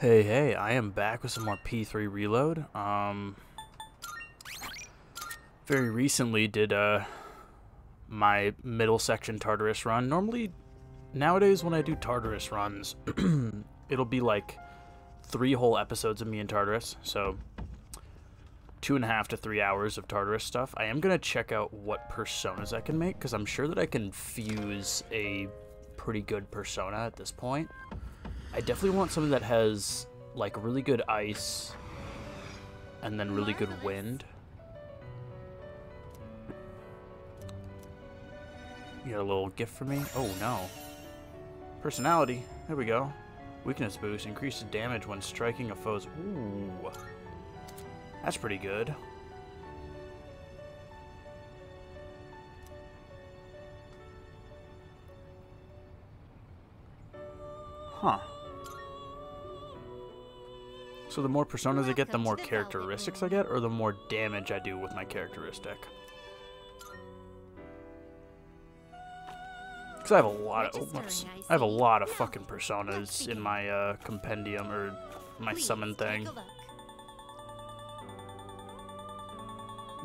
Hey, hey, I am back with some more P3 Reload. Um, very recently did uh, my middle section Tartarus run. Normally, nowadays when I do Tartarus runs, it'll be like three whole episodes of me and Tartarus, so two and a half to three hours of Tartarus stuff. I am going to check out what personas I can make, because I'm sure that I can fuse a pretty good persona at this point. I definitely want something that has like really good ice and then really good wind. You got a little gift for me? Oh no. Personality. There we go. Weakness boost. Increases damage when striking a foe's... Ooh. That's pretty good. Huh. So the more personas I get, the more characteristics I get, or the more damage I do with my characteristic? Because I have a lot of, whoops, I have a lot of fucking personas in my uh, compendium or my summon thing.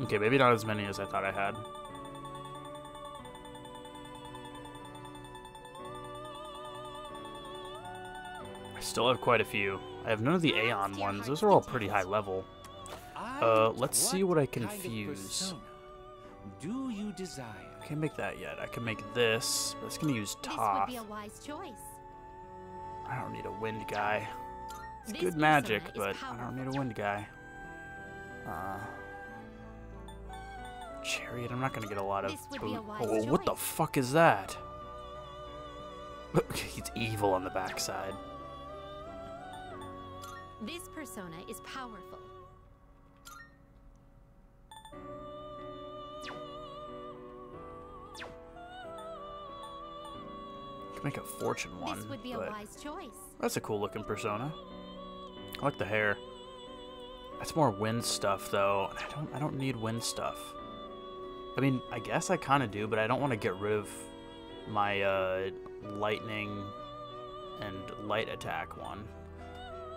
Okay, maybe not as many as I thought I had. I still have quite a few. I have none of the Aeon ones. Those are all pretty high level. Uh, let's see what I can fuse. Do you desire? I can't make that yet. I can make this, but it's gonna use Toph. This would be a wise choice. I don't need a wind guy. It's This good magic, but I don't need a wind guy. Uh, chariot. I'm not gonna get a lot of. This would be a boot- wise Oh, what the fuck is that? He's evil on the backside. This persona is powerful. Can make a fortune one, this would be a wise choice. that's a cool looking persona. I like the hair. That's more wind stuff though, I don't. I don't need wind stuff. I mean, I guess I kind of do, but I don't want to get rid of my uh, lightning and light attack one.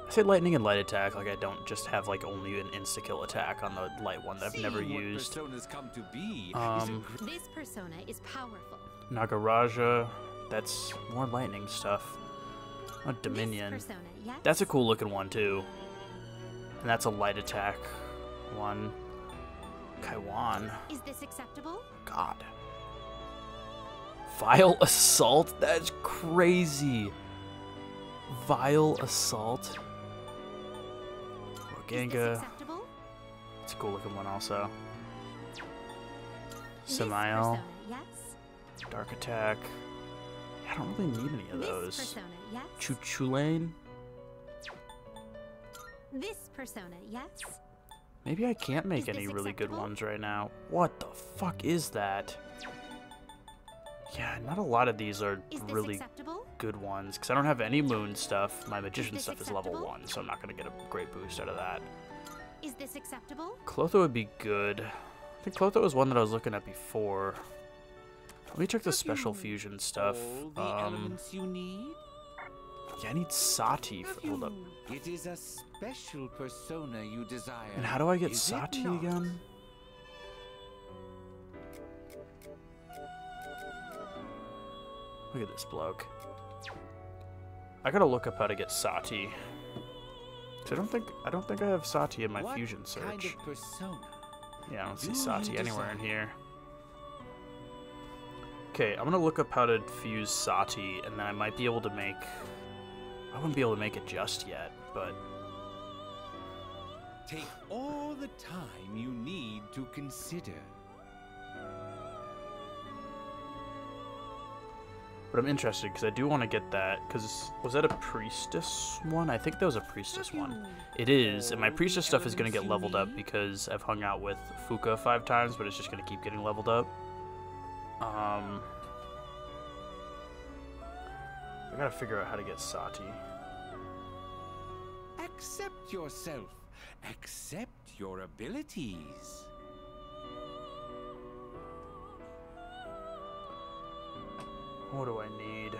I say lightning and light attack like I don't just have like only an insta kill attack on the light one that I've never used. come to be Um, This persona is powerful. Nagaraja, that's more lightning stuff. Oh, Dominion. Persona, yes. That's a cool looking one too. And that's a light attack one. Kaiwan. Is this acceptable? God. Vile Assault? That's crazy. Vile Assault. Ganga. It's a cool looking one also. Samael. yes. Dark Attack. I don't really need any of those. persona, yes. Cu Chulainn? This persona, yes. Maybe I can't make any really good ones right now. What the fuck is that? Yeah, not a lot of these are really acceptable? good ones because I don't have any moon stuff. My magician this stuff is level one, so I'm not gonna get a great boost out of that. Is this acceptable? Clotho would be good. I think Clotho was one that I was looking at before. Let me check the special fusion stuff. the Um, you need. yeah, I need Sati. For, hold up. It is a special persona you desire. And how do I get is it Sati not? again? Look at this bloke. I gotta look up how to get Sati. I don't think I don't think I have Sati in my What fusion search. Kind of persona. Yeah, I don't see Sati anywhere in here. Okay, I'm gonna look up how to fuse Sati, and then I might be able to make. I wouldn't be able to make it just yet, but Take all the time you need to consider. But I'm interested because I do want to get that. Because was that a priestess one? I think that was a priestess one. It is, and my priestess stuff is gonna get leveled up because I've hung out with Fuuka five times, but it's just gonna keep getting leveled up. Um, I gotta figure out how to get Sati. Accept yourself. Accept your abilities. What do I need?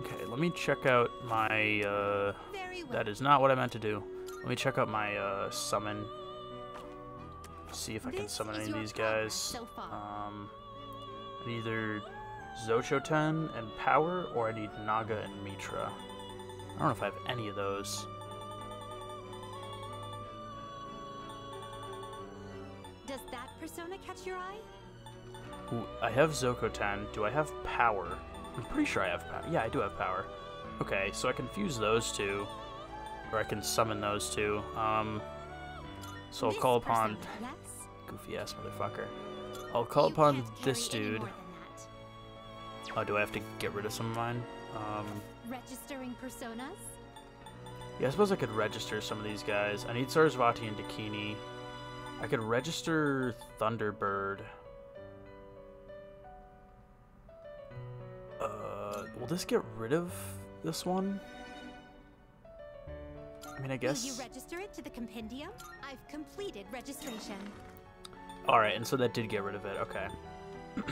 Okay, let me check out my, uh, well. That is not what I meant to do. Let me check out my, uh, summon. See if I this can summon any of these guys. So um, I need either Zouchouten and Power, or I need Naga and Mitra. I don't know if I have any of those. Catch your eye? Ooh, I have Zouchouten. Do I have power? I'm pretty sure I have power. Yeah, I do have power. Okay, so I can fuse those two. Or I can summon those two. Um, so I'll call upon yes? goofy ass motherfucker. I'll call You upon this dude. more than that. Oh, do I have to get rid of some of mine? Um, Registering personas? yeah, I suppose I could register some of these guys. I need Sarasvati and Dakini. I could register Thunderbird. Uh, will this get rid of this one? I mean, I guess. Will you register it to the compendium? I've completed registration. All right, and so that did get rid of it. Okay.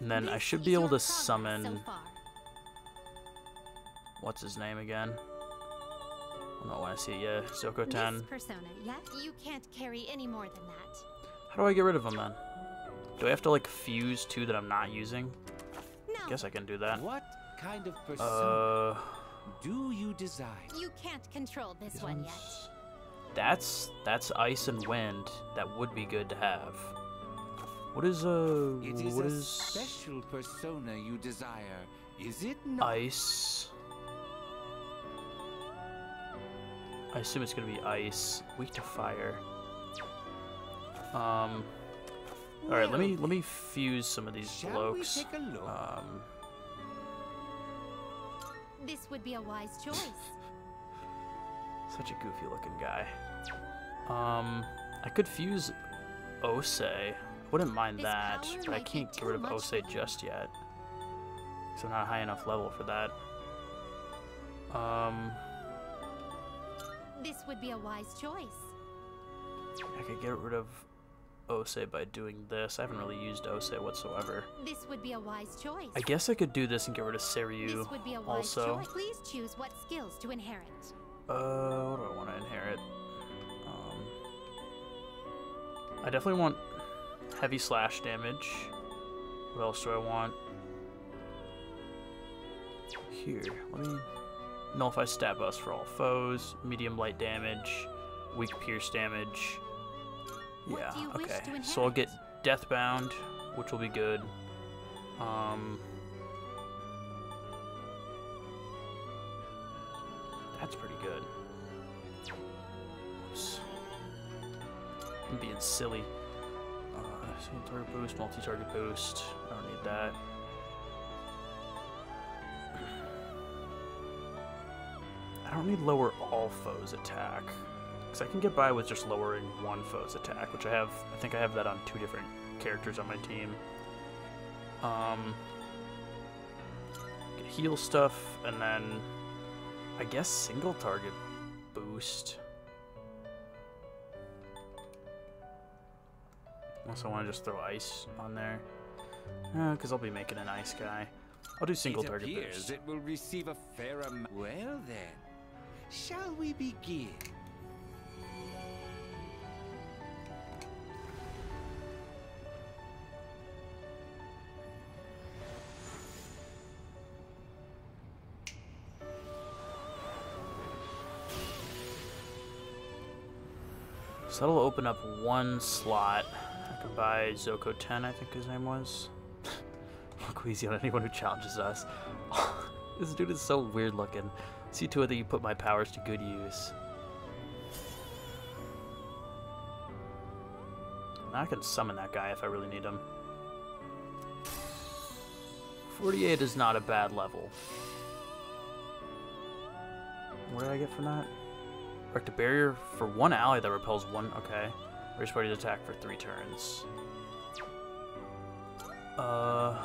and then I should be able to summon. So. What's his name again? I don't want to see it. Yeah, This Zouchouten. persona, yes? You can't carry any more than that. How do I get rid of them then? Do I have to like fuse two that I'm not using? No, Guess I can do that. What kind of persona Uh, do you desire? you can't control this these one yet. That's that's ice and wind. That would be good to have. What is uh? It is what a is special persona you desire, is it not? ice? I assume it's gonna be ice. Weak to fire. Um. All right, let me let me fuse some of these Shall blokes. we take a look? Um. This would be a wise choice. Such a goofy looking guy. Um, I could fuse Ose. Wouldn't mind This that, but I can't get rid of much Ose just yet. Because I'm not high enough level for that. Um, This would be a wise choice. I could get rid of Ose by doing this. I haven't really used Ose whatsoever. This would be a wise choice. I guess I could do this and get rid of Seiryu this would be a wise also. choice. Please choose what skills to inherit. Uh, what do I want to inherit? Um, I definitely want heavy slash damage. What else do I want? Here, let me nullify stab us for all foes. Medium light damage, weak pierce damage. Yeah, do you wish okay. So I'll get? Deathbound, which will be good. Um, that's pretty good. Oops. I'm being silly. Uh, single target boost, multi-target boost. I don't need that. I don't need lower all foes attack. Because I can get by with just lowering one foe's attack, which I have, I think I have that on two different characters on my team. Um, heal stuff, and then I guess single target boost. Unless I want to just throw ice on there. Because I'll be making an ice guy. I'll do single it target appears boost. it will receive a fair amount. Well then, shall we begin? So that'll open up one slot. I can buy Zouchouten, I think his name was. Look easy on anyone who challenges us. this dude is so weird looking. See to it that you put my powers to good use. I can summon that guy if I really need him. 48 is not a bad level. What did I get from that? Erect a barrier for one ally that repels one. Okay. Raise party's attack for three turns. Uh.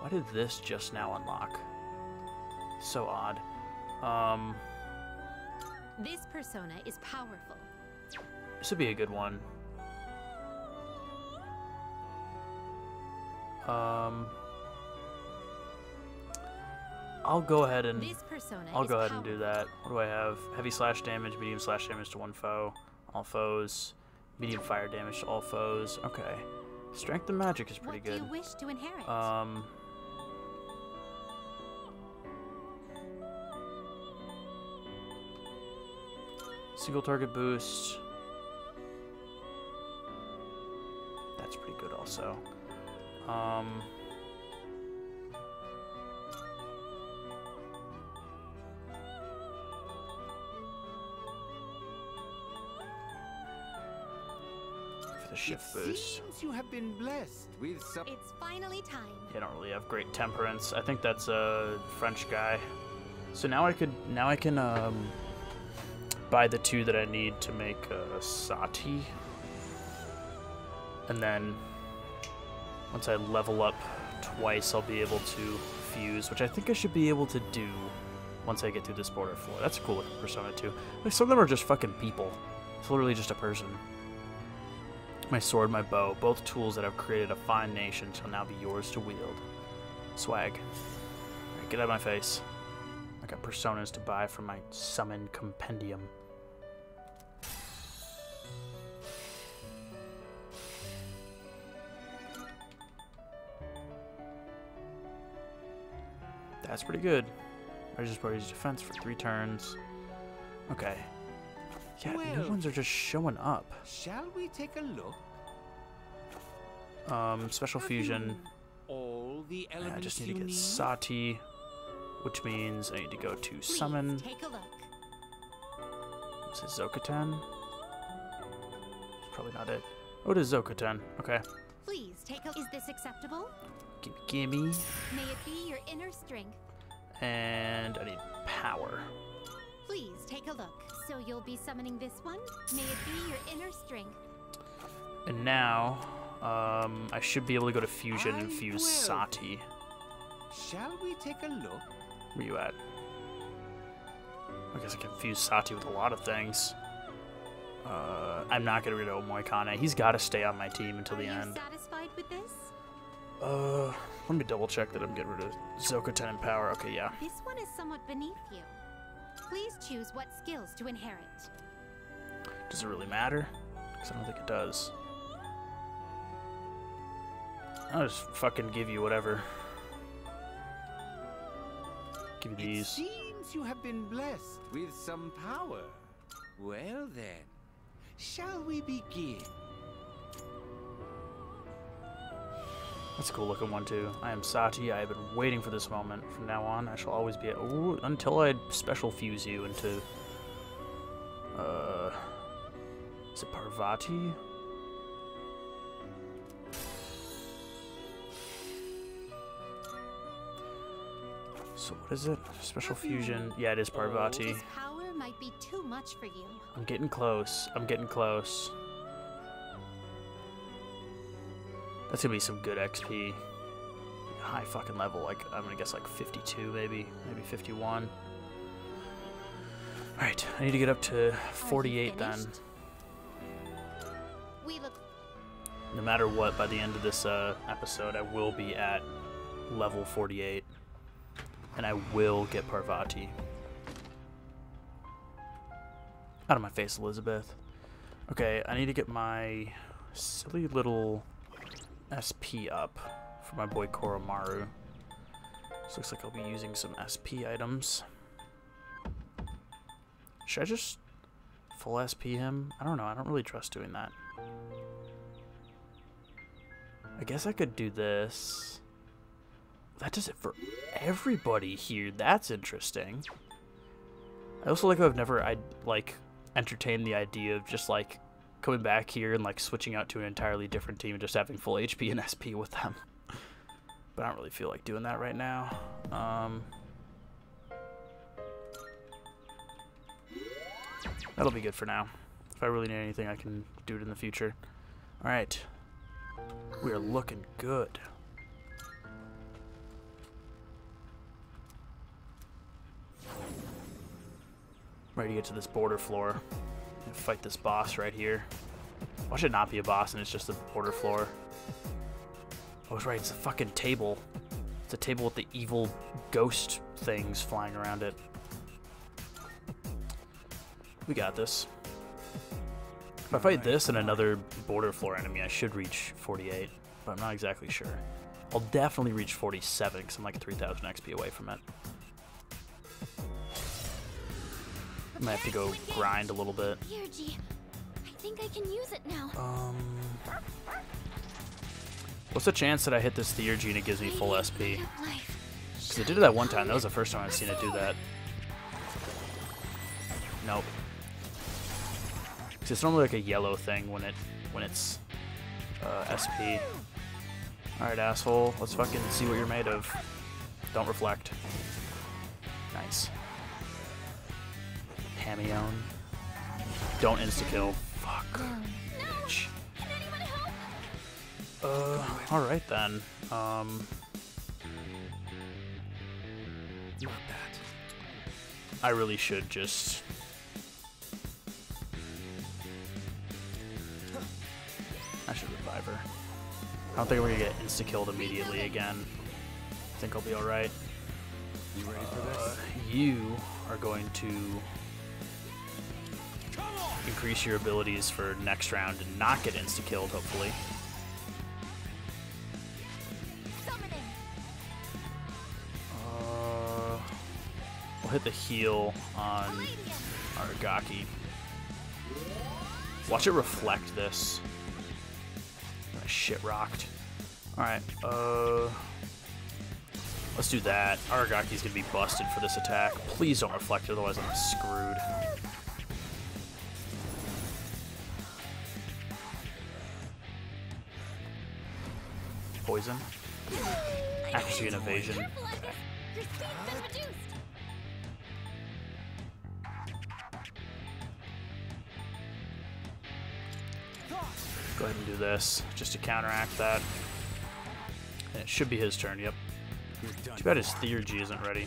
Why did this just now unlock? So odd. Um. This persona is powerful. This would be a good one. Um, I'll go ahead and This persona I'll go ahead and do that. What do I have? Heavy slash damage, medium slash damage to one foe, all foes, medium fire damage to all foes. Okay, strength and magic is pretty what do good. you wish to inherit? Um. Single target boost. That's pretty good also. Um. For the shift it boost. seems you have been blessed with some. it's finally time. They don't really have great temperance. I think that's a French guy. So now I could now I can um, buy the two that I need to make a sati, and then once I level up twice, I'll be able to fuse, which I think I should be able to do once I get through this border floor. That's a cool looking persona too. Like some of them are just fucking people. It's literally just a person. My sword, my bow, both tools that have created a fine nation shall now be yours to wield. Swag. Alright, get out of my face. Got personas to buy from my summon compendium. That's pretty good. I just Raises party's defense for three turns. Okay. Yeah, new ones are just showing up. Shall we take a look? Um, special fusion. All the elements I just need to get? Sati, which means I need to go to Please summon. take a look. Is it Zouchouten? It's probably not it. Oh, it is Zouchouten. Okay. Please take a. Is this acceptable? Gimme, gimme. May it be your inner strength. And I need power. Please take a look. So you'll be summoning this one? May it be your inner strength. And now, um, I should be able to go to fusion and fuse will. Sati. Shall we take a look? Where you at? I guess I can fuse Sati with a lot of things. Uh, I'm not gonna rid of Omoikane. He's got to stay on my team until Are the you end. satisfied with this? Uh, let me double check that I'm getting rid of Zouchouten and power. Okay, yeah. This one is somewhat beneath you. Please choose what skills to inherit. Does it really matter? Because I don't think it does. I'll just fucking give you whatever. Give you It these. seems you have been blessed with some power. Well then, shall we begin? That's a cool looking one too. I am Sati. I have been waiting for this moment. From now on, I shall always be. at, Ooh, until I special fuse you into. Uh. Is it Parvati? So what is it? Special fusion. Yeah, it is Parvati. This power might be too much for you. I'm getting close. I'm getting close. That's gonna be some good XP. High fucking level, like I'm gonna guess like 52 maybe, maybe 51. Alright, I need to get up to 48 then. We look No matter what, by the end of this uh, episode, I will be at level 48. And I will get Parvati. Out of my face, Elizabeth. Okay, I need to get my silly little SP up for my boy Koromaru. This looks like I'll be using some SP items. Should I just full SP him? I don't know, I don't really trust doing that. I guess I could do this. That does it for everybody here. That's interesting. I also like how I've never I like entertained the idea of just like coming back here and like switching out to an entirely different team and just having full HP and SP with them. but I don't really feel like doing that right now. Um, that'll be good for now. If I really need anything, I can do it in the future. All right. We are looking good. Ready to get to this border floor and fight this boss right here. Why should it not be a boss and it's just a border floor? Oh, it's right. It's a fucking table. It's a table with the evil ghost things flying around it. We got this. If I fight this and another border floor enemy, I should reach 48, but I'm not exactly sure. I'll definitely reach 47 because I'm like 3,000 XP away from it. I might have to go grind a little bit. Here, G. I think I can use it now. Um, what's the chance that I hit this Theurgy and it gives me full SP? Because I did it that one time. That was the first time I've seen it do that. Nope. 'Cause it's normally like a yellow thing when it when it's uh, SP. Alright, asshole. Let's fucking see what you're made of. Don't reflect. Nice. Hamaon. Don't insta-kill. Fuck. Bitch. Can anyone help? Uh, alright then. Um, Not that. I really should just... I should revive her. I don't think we're gonna get insta-killed immediately again. I think I'll be alright. You ready for Uh, you are going to increase your abilities for next round and not get insta-killed, hopefully. Uh, we'll hit the heal on. Aragaki. Watch it reflect this. Shit rocked. Alright, uh. Let's do that. Aragaki's gonna be busted for this attack. Please don't reflect otherwise I'm screwed. Poison. Accuracy and evasion. Careful, Ivy. Your speed's been reduced. Go ahead and do this, just to counteract that. And it should be his turn, yep. Too bad his Theurgy isn't ready.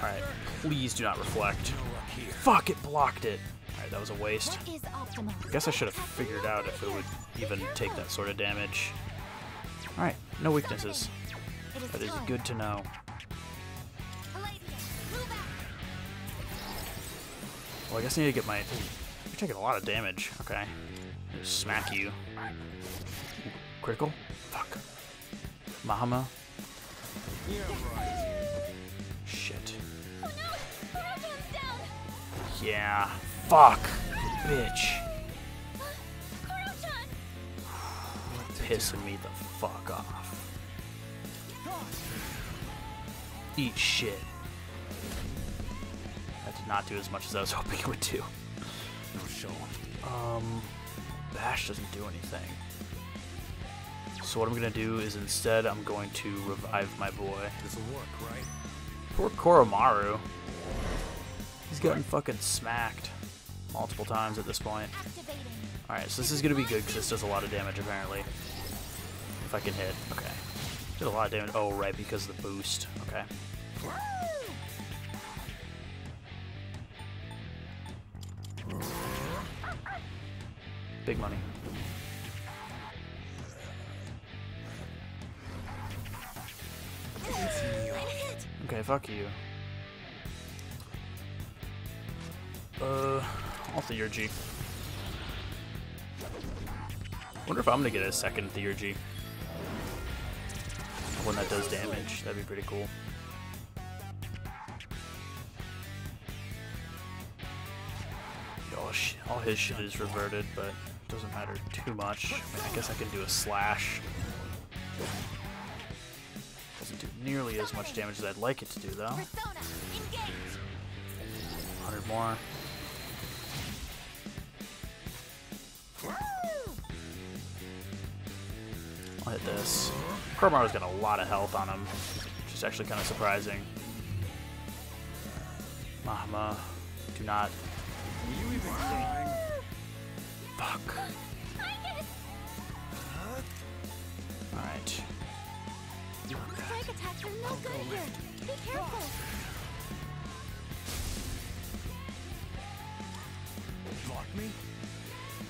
Alright, please do not reflect. No luck here. Fuck, it blocked it! Alright, that was a waste. What is optimal? I guess I should have figured out if it would even take that sort of damage. No weaknesses. That is good to know. Well, I guess I need to get my... You're taking a lot of damage. Okay. Just smack you. Ooh, Critical? Fuck. Mahama? Shit. Yeah. Fuck. Bitch. Pissing me the fuck off. Eat shit. That did not do as much as I was hoping it would do. No show. Um, Bash doesn't do anything. So what I'm gonna do is instead I'm going to revive my boy. This'll work, right? Poor Koromaru. He's gotten fucking smacked multiple times at this point. Alright, so this is gonna be good because this does a lot of damage apparently. If I can hit. Did a lot of damage. Oh, right, because of the boost. Okay. Big money. Okay, fuck you. Uh, I'll Theurgy. Wonder if I'm gonna get a second Theurgy. One that does damage. That'd be pretty cool. All, sh all his shit is reverted, but it doesn't matter too much. I, mean, I guess I can do a slash. Doesn't do nearly as much damage as I'd like it to do, though. 100 more. I'll this. Koromaru's got a lot of health on him, which is actually kind of surprising. Mahama, do not. You even trying? Fuck. Alright. Strike attacks are no good here. Be careful. Block me?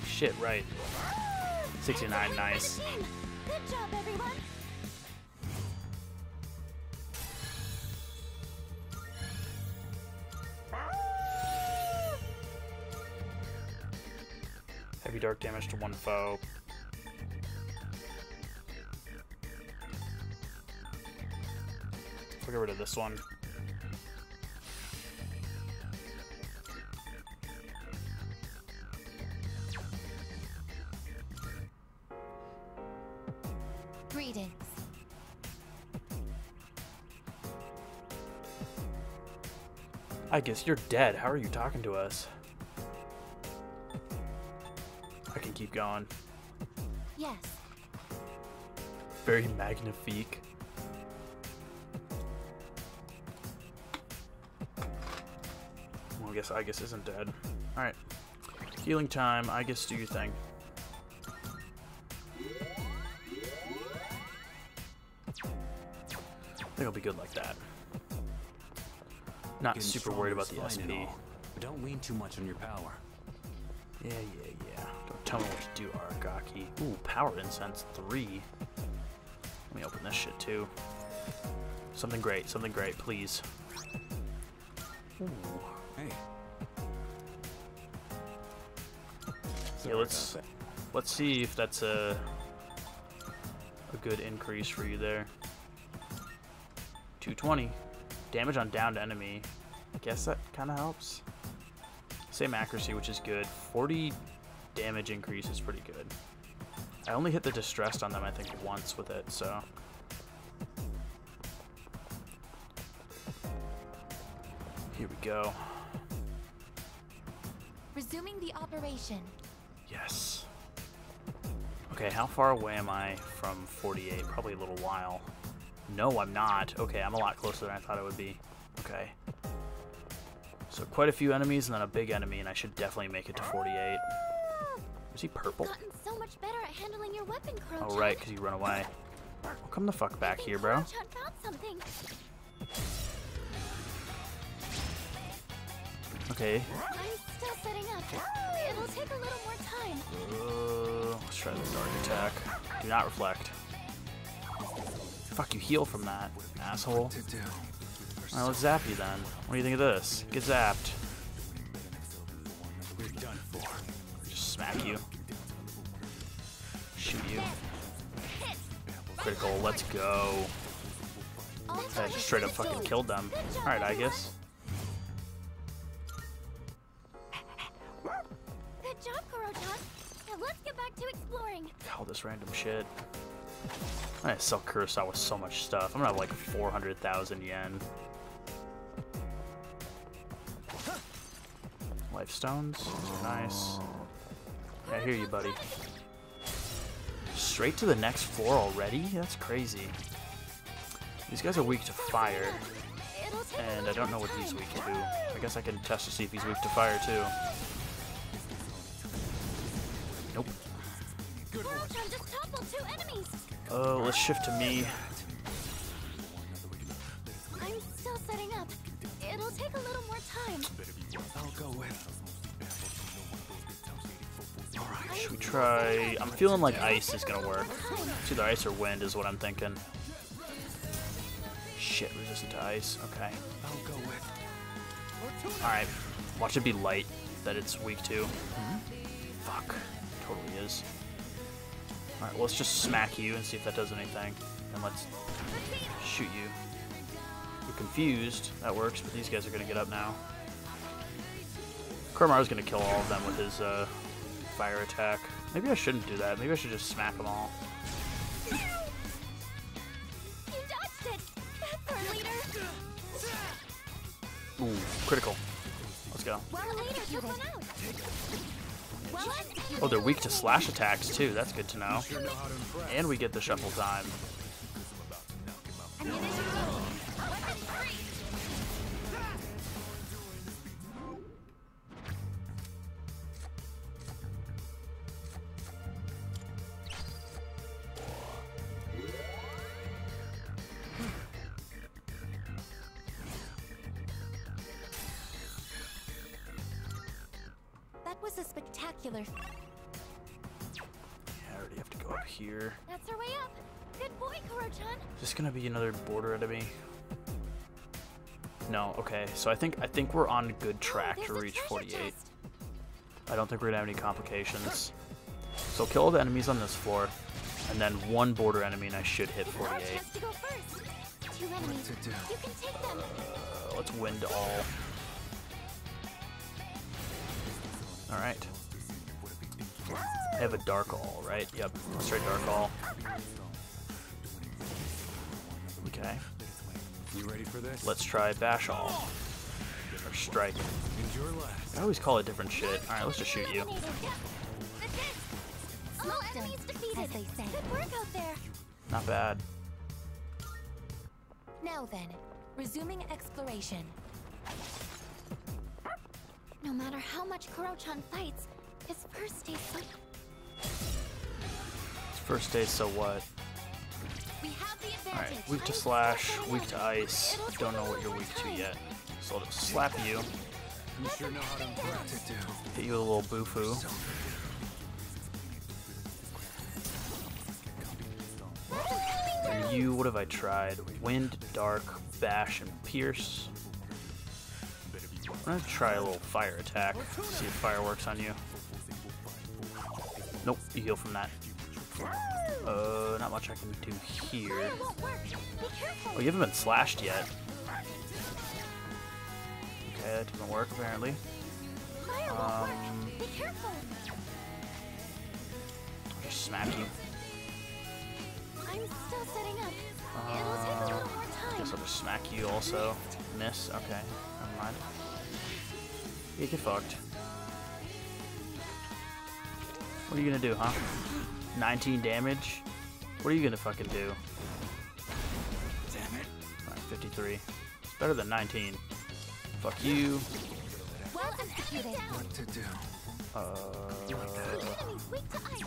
Shit, right. 69, nice. Damage to one foe. We'll get rid of this one. Greetings. I guess you're dead. How are you talking to us? Keep going. Yes. Very magnifique. Well, I guess I guess isn't dead. All right, healing time. I guess do your thing. I think I'll be good like that. Not Getting super worried about the stronger is fine and SP. don't lean too much on your power. Yeah, yeah, yeah. Don't tell me what to do, Aragaki. Ooh, power incense three. Let me open this shit too. Something great, something great, please. Ooh. Hey. Yeah, let's let's see if that's a a good increase for you there. 220 damage on downed enemy. I guess that kind of helps. Same accuracy, which is good. 40 damage increase is pretty good. I only hit the distressed on them, I think, once with it, so. Here we go. Resuming the operation. Yes. Okay, how far away am I from 48? Probably a little while. No, I'm not. Okay, I'm a lot closer than I thought I would be. Okay. So quite a few enemies and then a big enemy, and I should definitely make it to 48. Is he purple? Gotten so much better at handling your weapon, Crow. Oh, right, because you run away. Well, come the fuck back here, bro. found something. Okay. I'm still setting up. It'll take a little more time. Uh, let's try the dark attack. Do not reflect. Fuck, you heal from that, asshole. To do. Alright, let's zap you then. What do you think of this? Get zapped. Smack you. Shoot you. Critical, let's go. I just straight up fucking killed them. Alright, I guess. Good job, Koro-chan. Now let's get back to exploring. All this random shit. Gonna sell Kurosawa so much stuff. I'm gonna have like 400,000 yen. Life stones, nice. Yeah, I hear you, buddy. Straight to the next floor already? That's crazy. These guys are weak to fire, It'll take a and I don't know what he's weak to. I guess I can test to see if he's weak to fire too. Nope. Koro-chan just toppled two enemies. Oh, let's shift to me. I'm still setting up. It'll take a little more time. I'll go with. Alright, should we try... I'm feeling like ice is gonna work. It's either ice or wind is what I'm thinking. Shit, resistant to ice. Okay. I'll go with. Alright. Watch it be light that it's weak to. Fuck. Totally is. Alright, well, let's just smack you and see if that does anything. And let's shoot you. You're confused. That works, but these guys are gonna get up now. Koromaru's gonna kill all of them with his uh, fire attack. Maybe I shouldn't do that. Maybe I should just smack them all. You dodged it. Our leader. Ooh, critical. Let's go. Well, leader took one out. Well executed. Oh, they're weak to slash attacks too. That's good to know. And we get the shuffle time. So I think I think we're on good track Oh, to reach 48. chest. I don't think we're gonna have any complications. So kill all the enemies on this floor, and then one border enemy, and I should hit 48. has to go first. Two enemies. to do? You can take them. Uh, let's wind all. All right. I have a dark all, right? Yep. Let's try dark all. Okay. You ready for this? Let's try bash all. Strike. And your last. I always call it different shit. All right, let's just shoot you. Eliminated. That's it. All enemies defeated. As they say. Good work out there. Not bad. Now then, resuming exploration. No matter how much Koro-chan fights, his first stays so... It's first day, so what? We have the advantage. Alright, weak to slash, weak to ice. Don't know what you're weak to yet. So I'll just slap you, You sure know how to impress. Hit you with a little Bufu. And you, what have I tried? Wind, dark, bash, and pierce. I'm gonna try a little fire attack. See if fire works on you. Nope, you heal from that. Uh, not much I can do here. Fire won't work. Be careful. Oh, you haven't been slashed yet. Okay, that didn't work apparently. Fire won't Um, work. Be careful. Just smack you. I'm still setting up. It'll take a Uh, little more time. guess I'll just smack you also. Miss. Okay, never mind. You get fucked. What are you gonna do, huh? 19 damage? What are you gonna fucking do? Damn it. Alright, 53. It's better than 19. Fuck you. Well. What to do? Uh, Enemies weak to ice.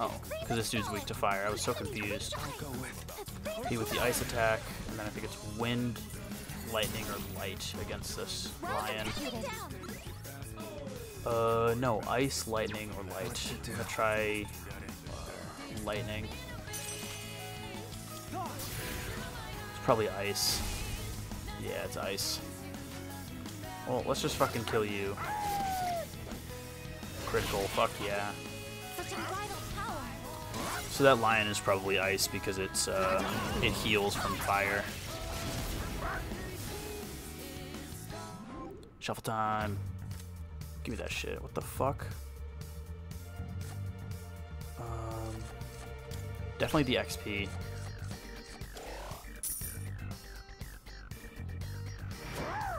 oh, because this dude's weak to fire. I was so confused. I'll go with. He with the ice attack, and then I think it's wind, lightning, or light against this lion. Uh, no, ice, lightning, or light. I'm gonna try uh, lightning. It's probably ice. Yeah, it's ice. Well, let's just fucking kill you. Critical, fuck yeah. Such unbridled power. So that lion is probably ice because it's uh, it heals from fire. Shuffle time. Give me that shit. What the fuck? Um, definitely the XP.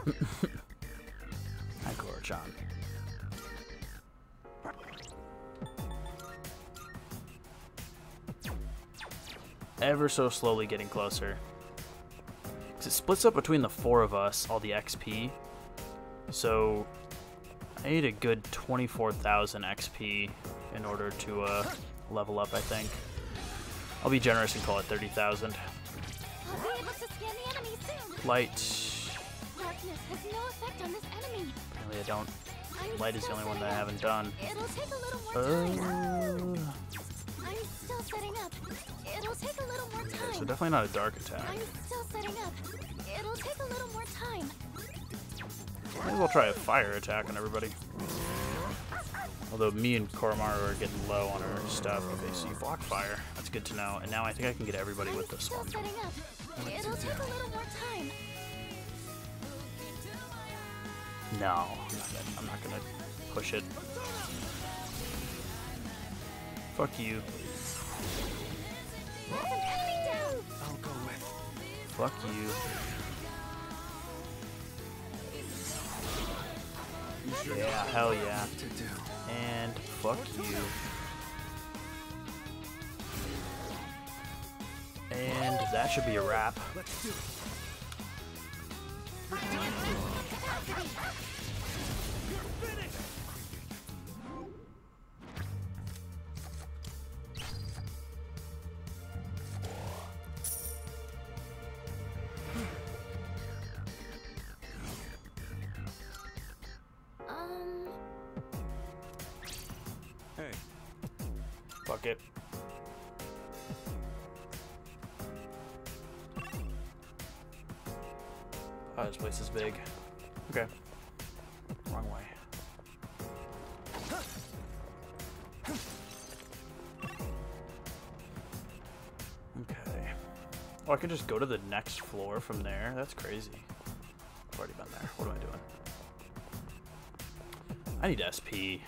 Hi, Gorchan. ever so slowly getting closer. 'Cause it splits up between the four of us, all the XP. So I need a good 24,000 XP in order to uh, level up, I think. I'll be generous and call it 30,000. I'll be able to scan the enemy soon. Light. Darkness has no effect on this enemy. I don't. Light is the only one that I haven't done. It'll take a little more time. Uh, I'm still setting up. It'll take a little more time. so definitely not a dark attack. I'm still setting up. It'll take a little more time. Might as well try a fire attack on everybody. Although me and Koromaru are getting low on our stuff. Okay, so you block fire. That's good to know. And now I think I can get everybody with this still one. setting up. It'll take a little more time. No, I'm not gonna, push it. Fuck you. I'll go with. Fuck you. Yeah, hell yeah. And fuck you. And that should be a wrap. Ah! Can just go to the next floor from there? That's crazy. I've already been there. What am I doing? I need SP.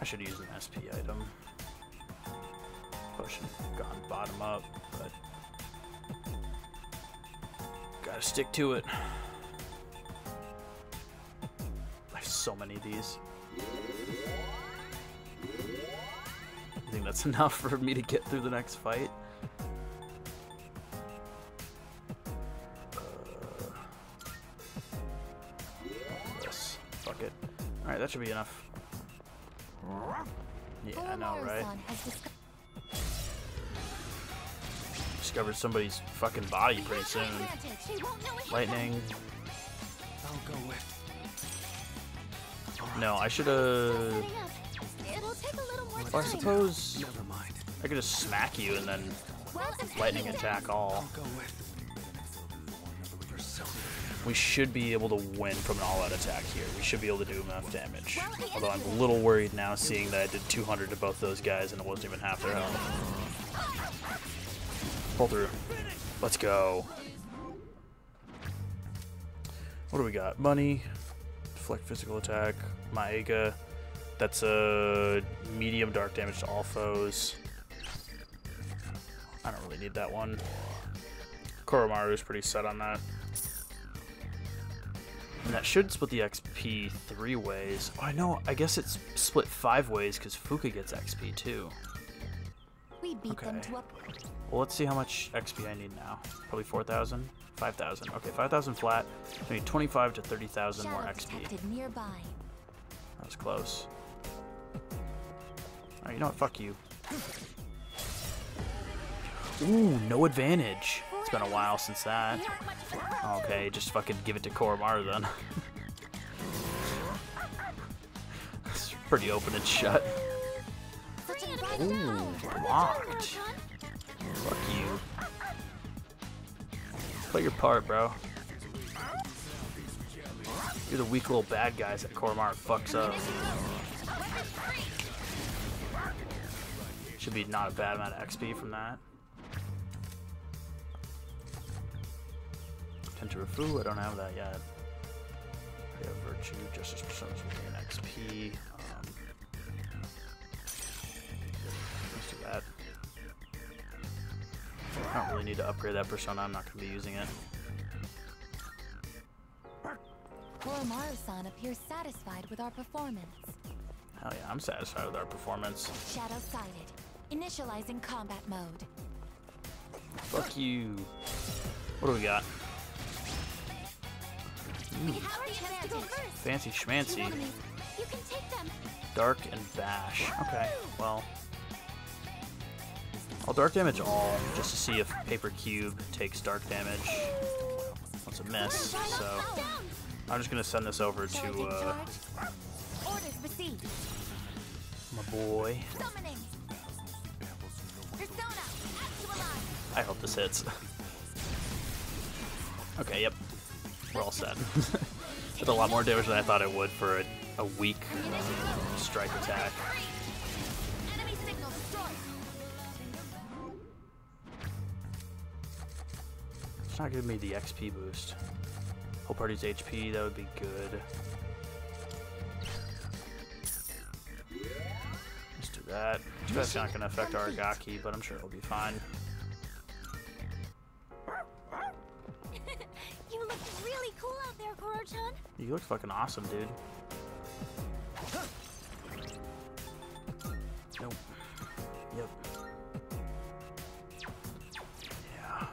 I should use an SP item. And gone bottom up, but gotta stick to it. I have so many of these. I think that's enough for me to get through the next fight. Uh, this. Fuck it. Alright, that should be enough. Yeah, I know, right? Discovered Discovered somebody's fucking body pretty soon. She won't know it. Lightning. I'll go with. No, I should have. I suppose. I could just smack you and then lightning attack all. We should be able to win from an all-out attack here. We should be able to do enough damage. Although I'm a little worried now, seeing that I did 200 to both those guys and it wasn't even half their health. Pull through. Let's go. What do we got? Money, deflect physical attack, Maeiga. That's a medium dark damage to all foes. I don't really need that one. Koromaru is pretty set on that. And that should split the XP three ways. Oh, I know. I guess it's split five ways because Fuuka gets XP too. we beat them Okay. to a Well, let's see how much XP I need now. Probably 4,000? 5,000. Okay, 5,000 flat. I need 25 to 30,000 more XP. nearby. That was close. Alright, you know what? Fuck you. Ooh, no advantage. It's been a while since that. Okay, just fucking give it to Koromaru then. it's pretty open and shut. Such a bright Ooh, blocked. Fuck you. Play your part, bro. You're the weak little bad guys that Koromaru fucks up. Should be not a bad amount of XP from that. Tenchu Fu, I don't have that yet. I have Virtue, Justice Percentage gain XP. Um, let's do that. I don't really need to upgrade that persona, I'm not going to be using it. Koromaru-san appears satisfied with our performance. Hell yeah, I'm satisfied with our performance. Shadow sighted. Initializing combat mode. Fuck you. What do we got? We have our chance to go first. Fancy schmancy. You can take them. Dark and Bash. Okay, well. I'll Dark Damage all, just to see if Paper Cube takes Dark Damage. That's a miss, so I'm just gonna send this over to uh, charge. Orders received. my boy. I hope this hits. okay, yep. We're all set. Did a lot more damage than I thought it would for a, a weak strike attack. Enemy signal destroyed. It's not giving me the XP boost. Whole party's HP, that would be good. That. It's not going to affect our Aragaki, but I'm sure it'll be fine. You look really cool out there, Koro-chan. You look fucking awesome, dude. Nope. Yep. Yeah.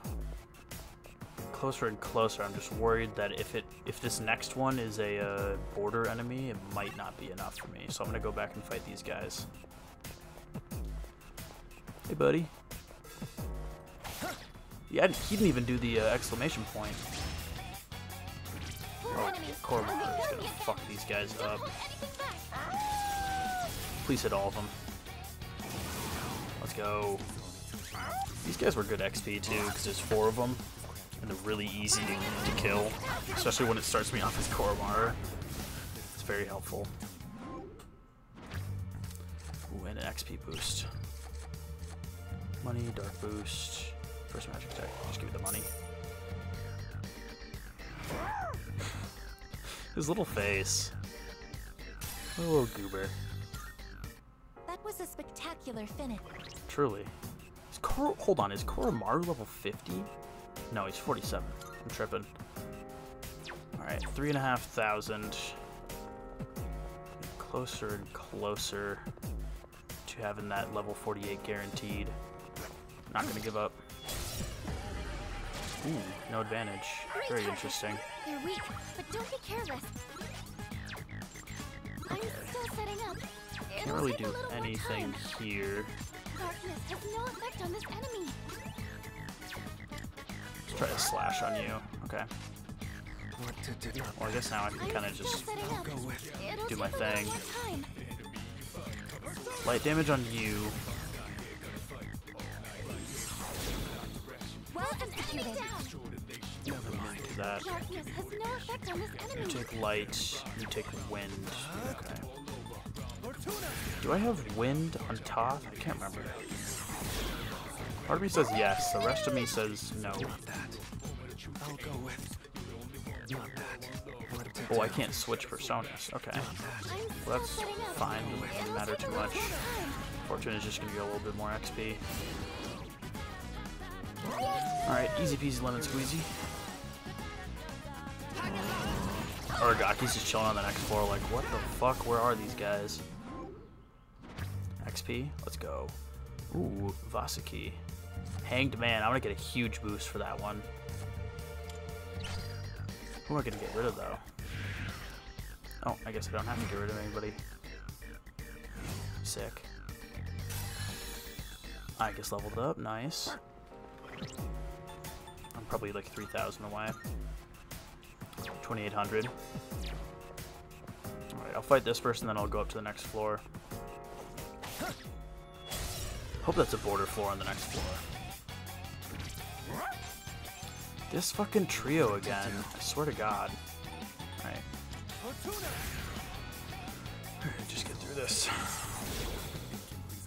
Closer and closer. I'm just worried that if it if this next one is a uh, border enemy, it might not be enough for me. So I'm gonna go back and fight these guys. Hey, buddy. Yeah, he didn't even do the uh, exclamation point. Enemies. Is gonna fuck these guys up. Please hit all of them. Let's go. These guys were good XP too, because there's four of them. and they're really easy to, to kill, especially when it starts me off as Koromaru. It's very helpful. Ooh, and an XP boost. Money, dark boost, first magic attack. Just give me the money. His little face. A little goober. That was a spectacular finish. Truly. Is Kor hold on, is Koromaru level 50? No, he's 47. I'm tripping. Alright, three and a half thousand. Closer and closer to having that level 48 guaranteed. Not gonna give up. Ooh, no advantage. Very interesting. They're weak, but don't be careless. I'm still setting up. Can't It'll really take a do anything here. Darkness has no effect on this enemy. Let's try to slash on you. Okay. What to do? Well, I guess now I can kind of just. Go with do my thing. light damage on you. Never mind that. No You take light, you take wind. Okay. Do I have wind on top? I can't remember. Part of me says yes, the rest of me says no. Oh, I can't switch personas. Okay. Well, that's fine. Doesn't matter too much. Fortune is just gonna get a little bit more XP. Alright, easy peasy lemon squeezy. Aragaki's just chilling on the next floor like, what the fuck, where are these guys? XP, let's go. Ooh, Vasuki. Hanged Man, I'm gonna get a huge boost for that one. Who am I gonna get rid of though? Oh, I guess I don't have to get rid of anybody. Sick. I just leveled up, nice. I'm probably like 3,000 away. 2,800. Alright, I'll fight this person, then I'll go up to the next floor. Hope that's a border floor on the next floor. This fucking trio again. I swear to God. Alright. Alright, just get through this.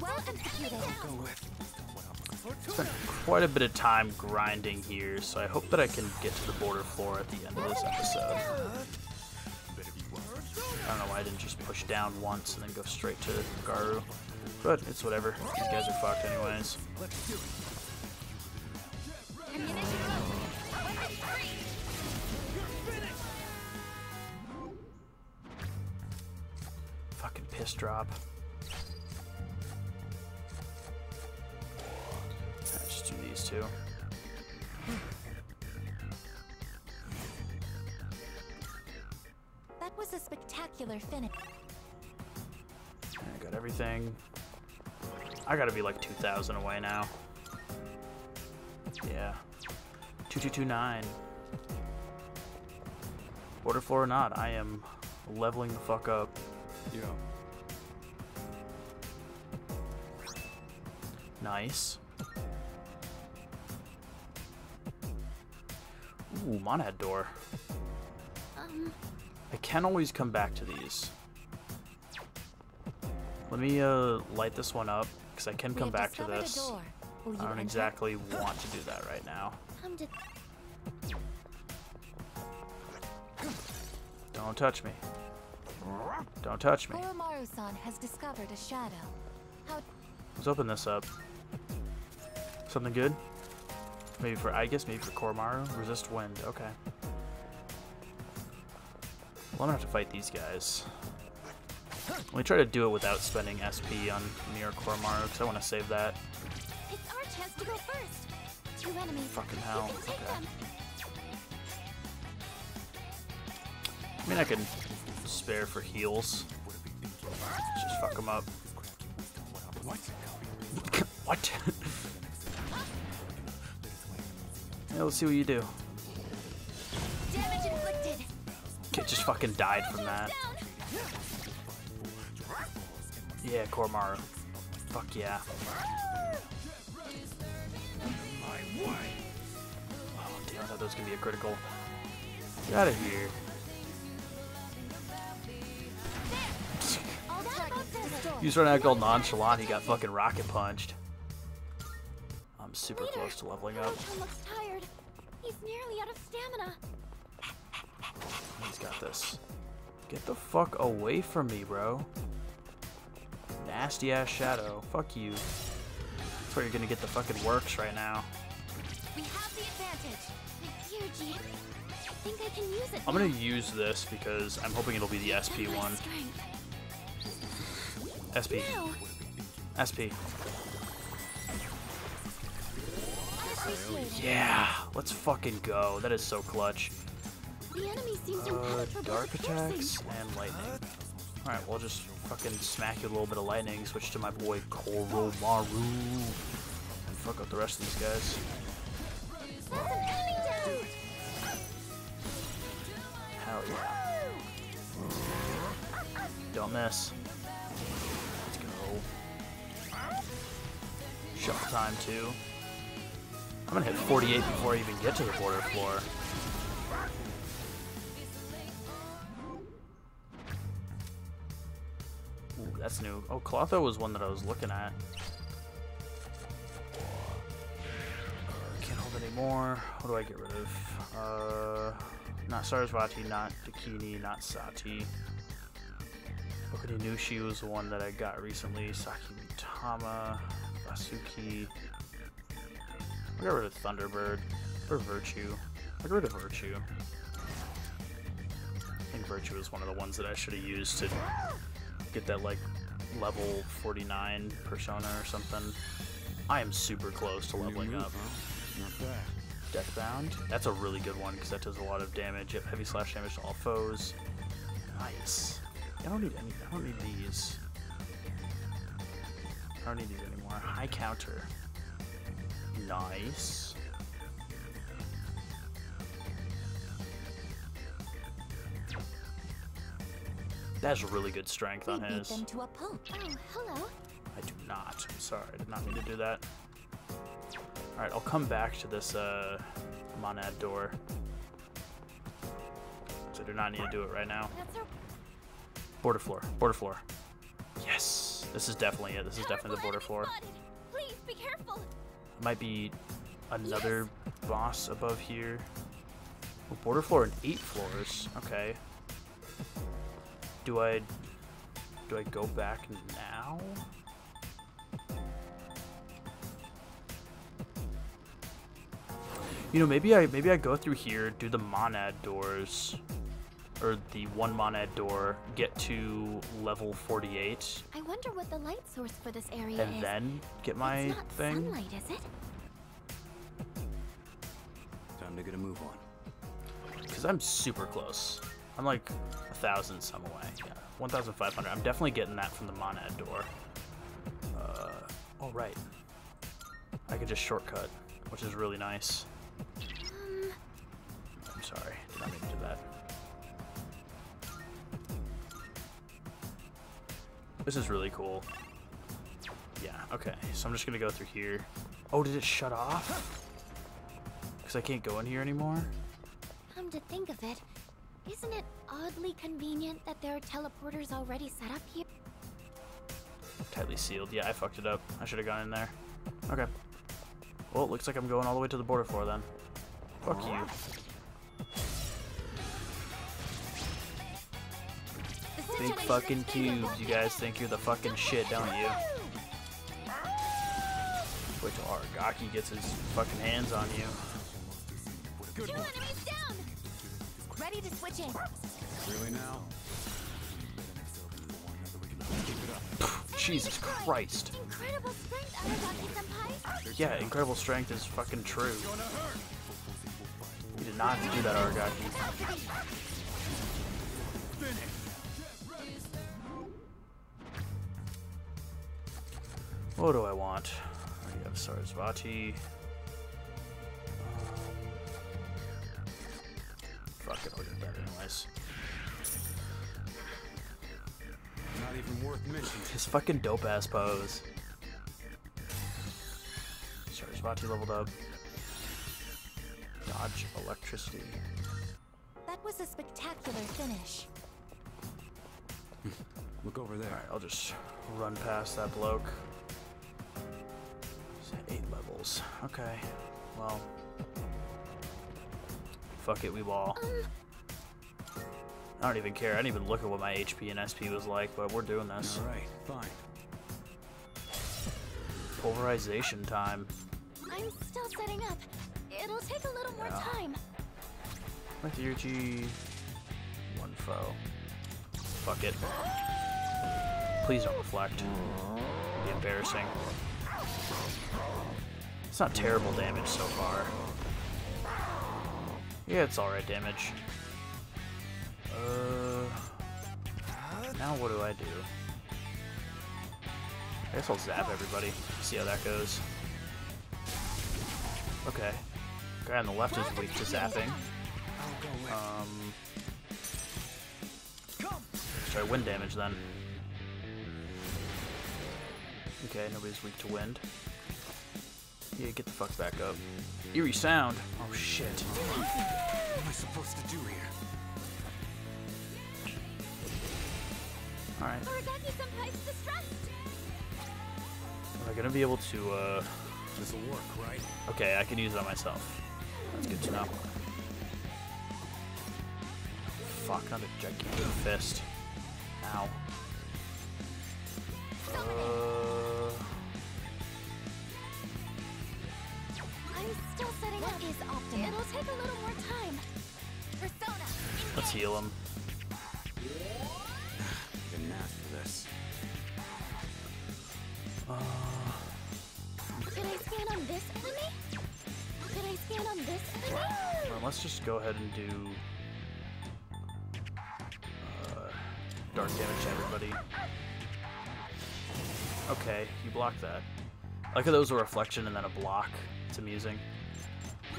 Well executed. Go with. Spent quite a bit of time grinding here, so I hope that I can get to the border floor at the end of this episode. I don't know why I didn't just push down once and then go straight to Garu. But it's whatever. These guys are fucked anyways. Fucking piss drop. 1,000 away now. Yeah. 2229. Border floor or not, I am leveling the fuck up. Yeah. Nice. Ooh, monad door. Um. I can always come back to these. Let me uh, light this one up because I can come back to this. door. Will you I don't exactly want to do that right now. Don't touch me. Don't touch me. Has discovered a shadow. Let's open this up. Something good? Maybe for, I guess maybe for Koromaru? Resist wind, okay. Well, I'm gonna have to fight these guys. Let me try to do it without spending SP on me or Koromaru, because I want to save that. It's our chance to go first. Two enemies. Fucking hell, okay. them. I mean, I can spare for heals. Just fuck them up. What? what? yeah, let's see what you do. Damage inflicted. Kid just fucking died from that. Yeah, Koromaru. Fuck yeah. Oh, damn I thought that was gonna be a critical. Get out of here. All targets destroyed. He was running out all nonchalant. He got fucking rocket punched. I'm super close to leveling up. Looks tired. He's nearly out of stamina. He's got this. Get the fuck away from me, bro. Nasty ass shadow. Fuck you. That's where you're gonna get the fucking works right now. We have the advantage. My dear G, I think I can use it. I'm gonna use this because I'm hoping it'll be the SP one. SP. Now, SP. Yeah, let's fucking go. That is so clutch. The enemy seems Uh, dark attacks and lightning. Alright, we'll just fucking smack you a little bit of lightning, switch to my boy Koromaru, and fuck up the rest of these guys. Hell yeah. Don't miss. Let's go. Shuffle time too. I'm gonna hit 48 before I even get to the border floor. That's new. Oh, Clotho was one that I was looking at. Can't hold any more. What do I get rid of? Uh, not Sarasvati, not Dakini, not Sati. Okuninushi was the one that I got recently. Saki Mitama, Vasuki. I got rid of Thunderbird. Or Virtue. I got rid of Virtue. I think Virtue is one of the ones that I should have used to get that like level 49 persona or something. I am super close to leveling up. Deathbound. That's a really good one because that does a lot of damage. Yep, heavy slash damage to all foes. Nice. I don't need any. I don't need these. I don't need these anymore. High counter. Nice. That's really good strength We on his. them to a pulp. Oh, hello. I do not. I'm sorry, I did not mean to do that. Alright, I'll come back to this uh, monad door. So I do not need to do it right now. Border floor. Border floor. Yes! This is definitely it. This is definitely the border floor. Please be careful. Might be another boss above here. Oh, border floor and eight floors. Okay. Do I do I go back now? You know, maybe I maybe I go through here, do the monad doors, or the one monad door, get to level 48, I wonder what the light source for this area and is. then get my it's not thing. sunlight, is it? Time to get a move on. Because I'm super close. I'm like a thousand some away. Yeah, 1,500. I'm definitely getting that from the monad door. Uh, oh, right. I could just shortcut, which is really nice. Um, I'm sorry. Did not mean to do that. This is really cool. Yeah, okay. So I'm just gonna go through here. Oh, did it shut off? Because I can't go in here anymore? come to think of it, isn't it oddly convenient that there are teleporters already set up here? Tightly sealed. Yeah, I fucked it up. I should have gone in there. Okay. Well, it looks like I'm going all the way to the border floor then. Fuck you. Big fucking cubes. You guys think you're the fucking shit, don't you? Wait till Aragaki gets his fucking hands on you. Two enemies down! Ready to switch in. Really now? Jesus Christ. Incredible strength, Yeah, incredible strength is fucking true. You did not have to do that, Aragaki. What do I want? I have Sarasvati. Um, fuck it, I'll get that anyways. Not even worth mentioning. His fucking dope ass pose. Sarasvati leveled up. Dodge electricity. That was a spectacular finish. Look over there. Alright, I'll just run past that bloke. Eight levels? Okay. Well. Fuck it, we ball. I don't even care. I didn't even look at what my HP and SP was like, but we're doing this. All right, fine. Pulverization time. I'm still setting up. It'll take a little more Yeah. time. With your G. One foe. Fuck it. Please don't reflect. It'd be embarrassing. It's not terrible damage so far. Yeah, it's alright damage. Uh, now what do I do? I guess I'll zap everybody. See how that goes. Okay. Guy on the left is weak to zapping. Um, let's try wind damage then. Okay, nobody's weak to wind. Yeah, get the fuck back up. Eerie sound. Oh shit. what am I supposed to do here? Alright. Aragaki senpai's distressed. Am I gonna be able to, uh... This'll work, right? Okay, I can use it on myself. That's good to know. Fuck, another gigantic fist. Ow. Like how those a reflection and then a block. It's amusing.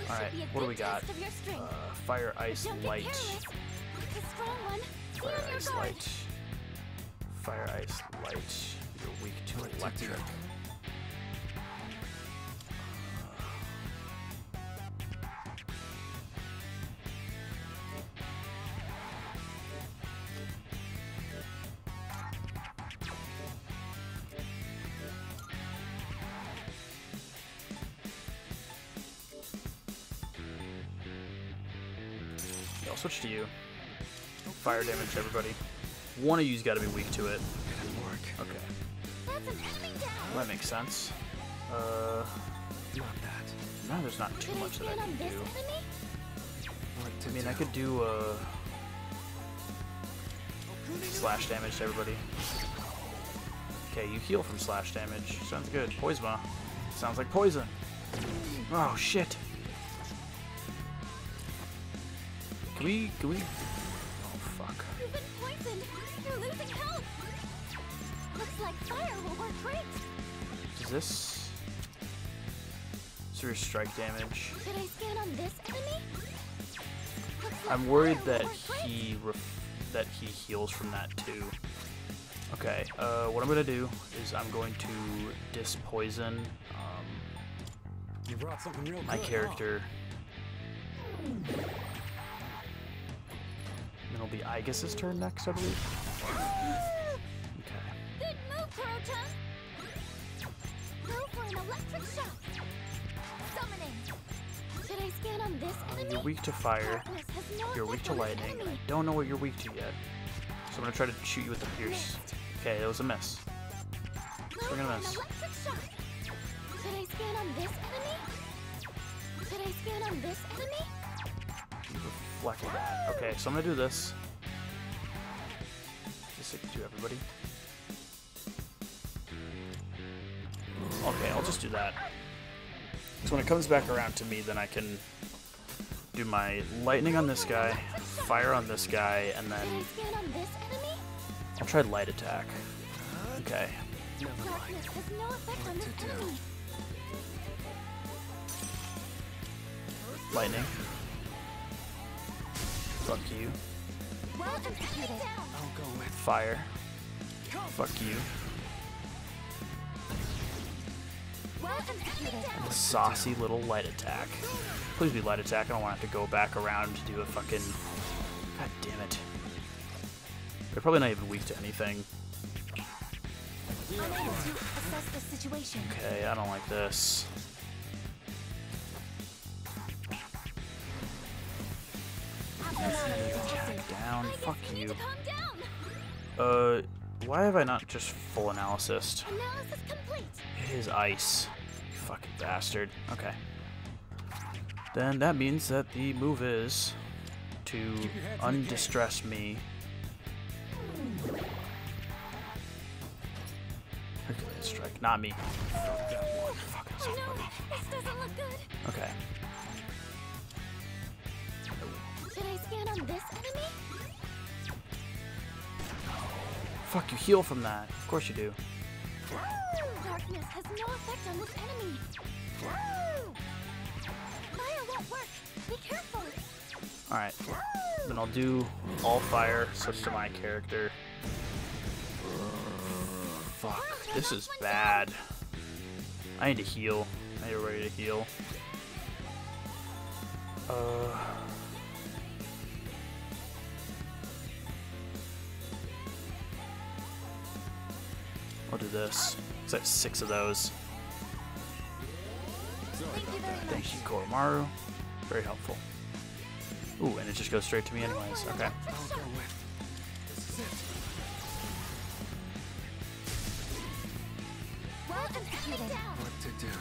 Alright, what do we got? test of your strength. Uh, fire, ice, light. careless. It's a strong one. Be Fire, ice, light. Fire, ice, light. You're weak to electric. Fire damage to everybody. One of you's got to be weak to it. It'll work. Okay, That's an enemy down. that makes sense. Uh, Not that. no, there's not too Should I much that I can do. What to I mean, do? I could do uh, slash damage to everybody. Okay, you heal from slash damage. Sounds good. Poisma. Sounds like poison. Oh shit. Can we? Can we? Fire will work great. Is this? Serious strike damage. Should I scan on this enemy? Like I'm worried that he ref- that he heals from that too. Okay, uh, what I'm gonna do is I'm going to dispoison um, You brought something real my good, character. Then it'll be Igus's turn next, I believe. You're weak to fire. You're weak to lightning. I don't know what you're weak to yet. So I'm gonna try to shoot you with the pierce. Okay, that was a miss. Go We're miss. I on this enemy? I on this enemy? You reflected that. Okay, so I'm gonna do this. Just like to everybody. Okay, I'll just do that. So when it comes back around to me, then I can do my lightning on this guy, fire on this guy, and then? I'll try light attack. Okay. Lightning. Fuck you. Fire. Fuck you. A saucy little light attack. Please be light attack. I don't want to have to go back around to do a fucking. God damn it. They're probably not even weak to anything. Okay, I don't like this. Down. Fuck you. Uh, why have I not just full? Analysis. It is ice. Fucking bastard. Okay. Then that means that the move is to undistress me. Herculean strike, not me. Fucking Oh son no, of a- this doesn't look good. Okay. Should I scan on this enemy? Fuck, you heal from that. Of course you do. Oh. Darkness has no effect on this enemy. Fire won't work. Be careful. Alright. Then I'll do all fire, switch to my character. Fuck, this is bad. I need to heal. I need ready to heal. Uh. I'll do this. 'Cause I have six of those. Thank you very much. Thank you, Koromaru. Very helpful. Ooh, and it just goes straight to me anyways. Oh, okay. I'll go with. This is it. Well executed. What to do?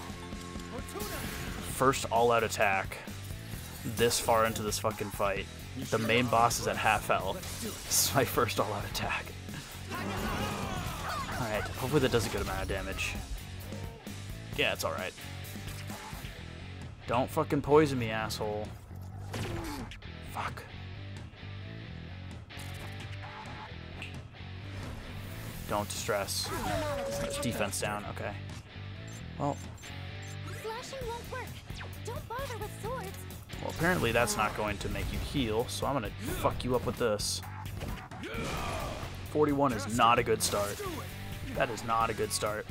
First all-out attack. This far into this fucking fight. The main boss is at half health. This is my first all-out attack. Alright, hopefully that does a good amount of damage. Yeah, it's alright. Don't fucking poison me, asshole. Fuck. Don't distress. There's defense down, okay. Well, Slashing won't work. Don't bother with swords. well, apparently that's not going to make you heal, so I'm gonna fuck you up with this. 41 is not a good start. That is not a good start.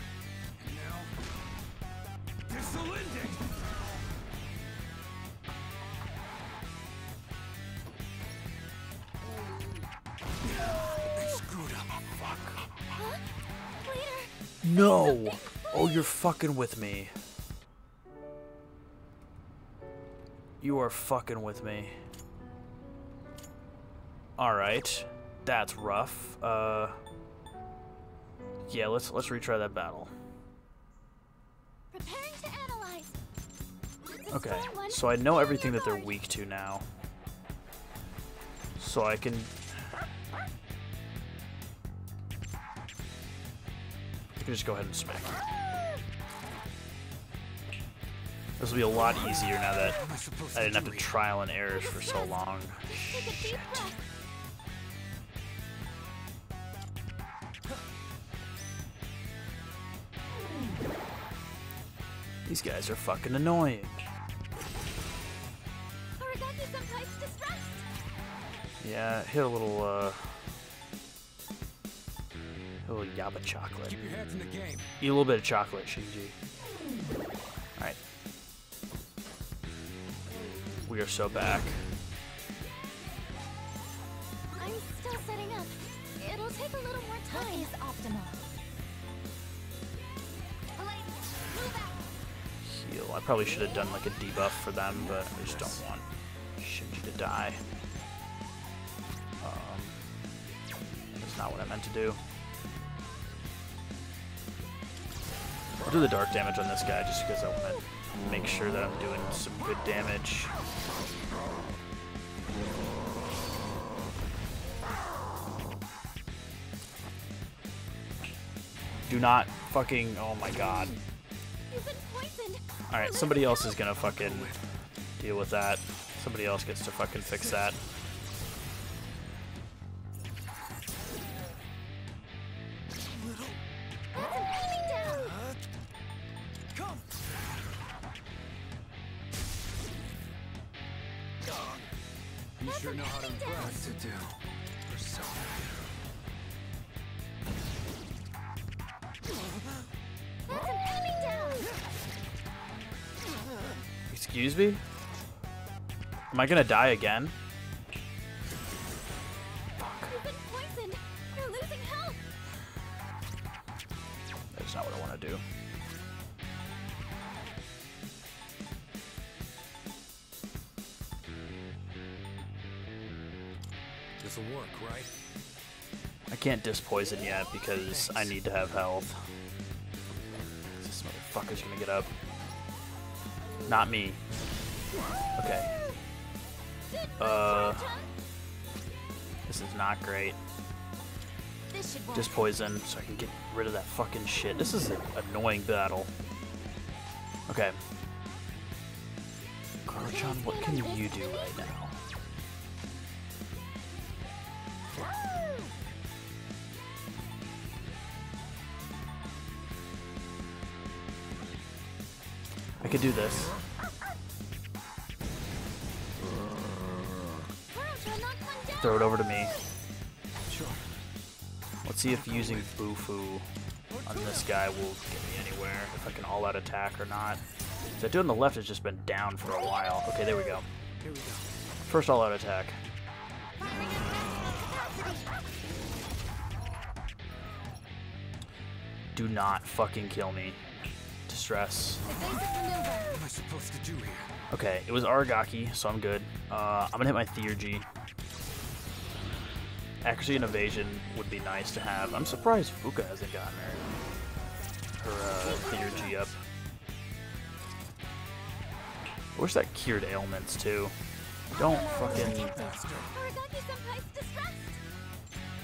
No! Oh, you're fucking with me. You are fucking with me. Alright. That's rough. Uh Yeah, let's let's retry that battle. preparing to analyze. Okay. So I know everything that they're weak to now. So I can I can just go ahead and smack him. This will be a lot easier now that I didn't have to trial and error for so long. Take a deep Shit. These guys are fucking annoying. Aragaki senpai's distressed. Yeah, hit a little uh a little yaba chocolate. Keep your heads in the game. Eat a little bit of chocolate, Shinji. Alright. We are so back. I'm still setting up. It'll take a little more time. What is optimal? I probably should have done like a debuff for them, but I just don't want Shinji to die. Um, that's not what I meant to do. I'll do the dark damage on this guy just because I want to make sure that I'm doing some good damage. Do not fucking. Oh my god. Alright, somebody else is gonna fucking deal with that. Somebody else gets to fucking fix that. Gonna die again? You've been poisoned. You're losing health. That's not what I want to do. This'll work, right? I can't dispoison yet because I need to have health. This motherfucker's gonna get up. Not me. Okay. Uh, this is not great. Just poison so I can get rid of that fucking shit. This is an annoying battle. Okay. Koro-chan, what can you do right now? I could do this. Throw it over to me. Sure. Let's see if using Bufu on this guy will get me anywhere, if I can all-out attack or not. That dude on the left has just been down for a while. Okay, there we go. Here we go. First all-out attack. Do not fucking kill me. Distress. Evasive maneuver. What am I supposed to do here? Okay, it was Aragaki, so I'm good. Uh, I'm gonna hit my Theurgy. Accuracy and evasion would be nice to have. I'm surprised Fuuka hasn't gotten her, her uh, Theurgy up. I wish that cured ailments too. Don't fucking. Aragaki.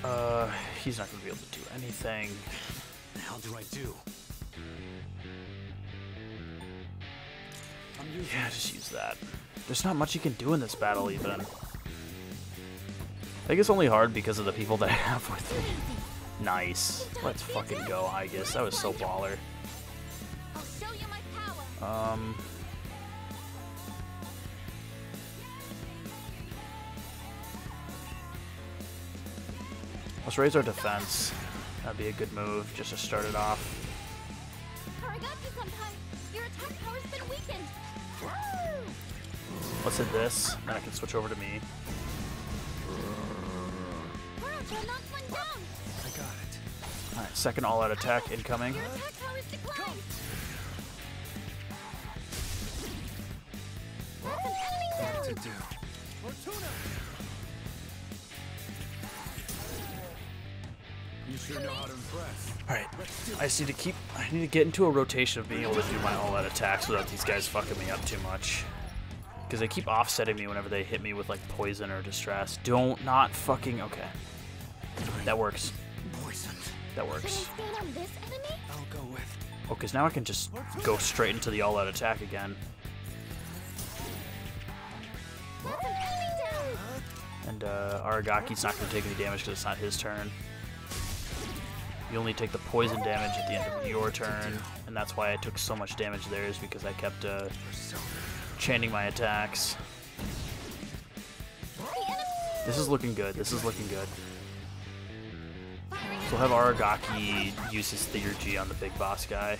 Uh, he's not gonna be able to do anything. What the hell do I do? Yeah, just use that. There's not much you can do in this battle, even. I think it's only hard because of the people that I have with me. Nice. Let's fucking go, I guess. That was so baller. Um. Let's raise our defense. That'd be a good move, just to start it off. Let's hit this, then I can switch over to me. I got it. Alright, second all-out attack incoming. What to do? Impress. Alright, I just need to keep, I need to get into a rotation of being able to do my all-out attacks without these guys fucking me up too much. Because they keep offsetting me whenever they hit me with like poison or distress. Don't not fucking, okay. That works. That works. stand on this enemy? I'll go with. Oh, because now I can just go straight into the all-out attack again. That's an enemy down. And uh, Aragaki's not going to take any damage because it's not his turn. You only take the poison damage at the end of your turn, and that's why I took so much damage there is because I kept uh, Persona. chaining my attacks. This is looking good. This is looking good. We'll have Aragaki use his Theurgy on the big boss guy.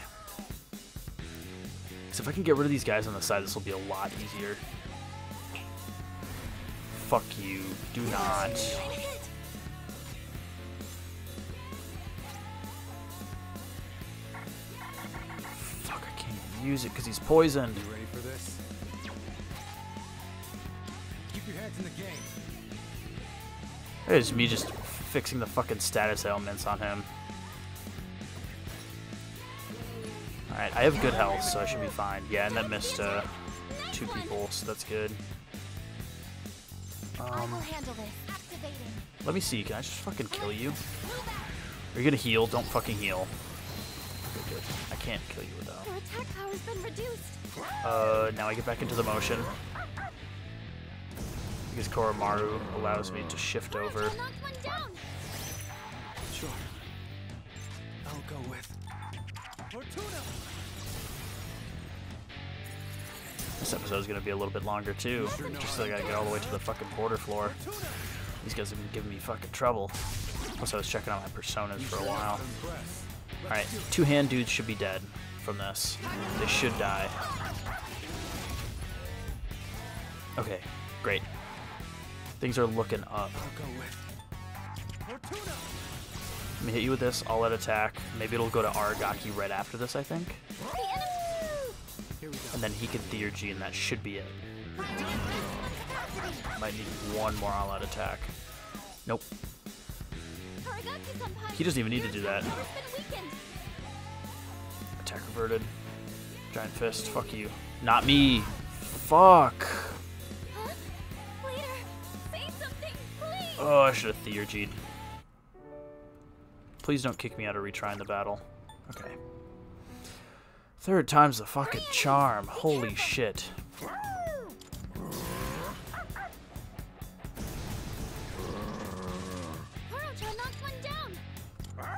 Because if I can get rid of these guys on the side, this will be a lot easier. Fuck you. Do not. Fuck, I can't even use it because he's poisoned. You ready for this? Keep your heads in the game. It's me just fixing the fucking status ailments on him. Alright, I have good health, so I should be fine. Yeah, and that missed uh, two people, so that's good. Um, will handle this. Activating. let me see, can I just fucking kill you? Are you gonna heal? Don't fucking heal. Okay, good. I can't kill you without. Your attack power's been reduced. Uh, now I get back into the motion. Because Koromaru allows me to shift over. This episode's gonna be a little bit longer too. Just so I gotta get all the way to the fucking border floor. These guys have been giving me fucking trouble. Plus I was checking out my personas for a while. Alright, two hand dudes should be dead from this. They should die. Okay, great. Things are looking up. Let me hit you with this. I'll let attack. Maybe it'll go to Aragaki right after this, I think. And then he can Theurgy, and that should be it. Might need one more all-out attack. Nope. He doesn't even need to do that. Attack reverted. Giant fist. Fuck you. Not me. Fuck. Oh, I should have Theurgied. Please don't kick me out of retrying the battle. Okay. Third time's the fucking charm. Holy shit.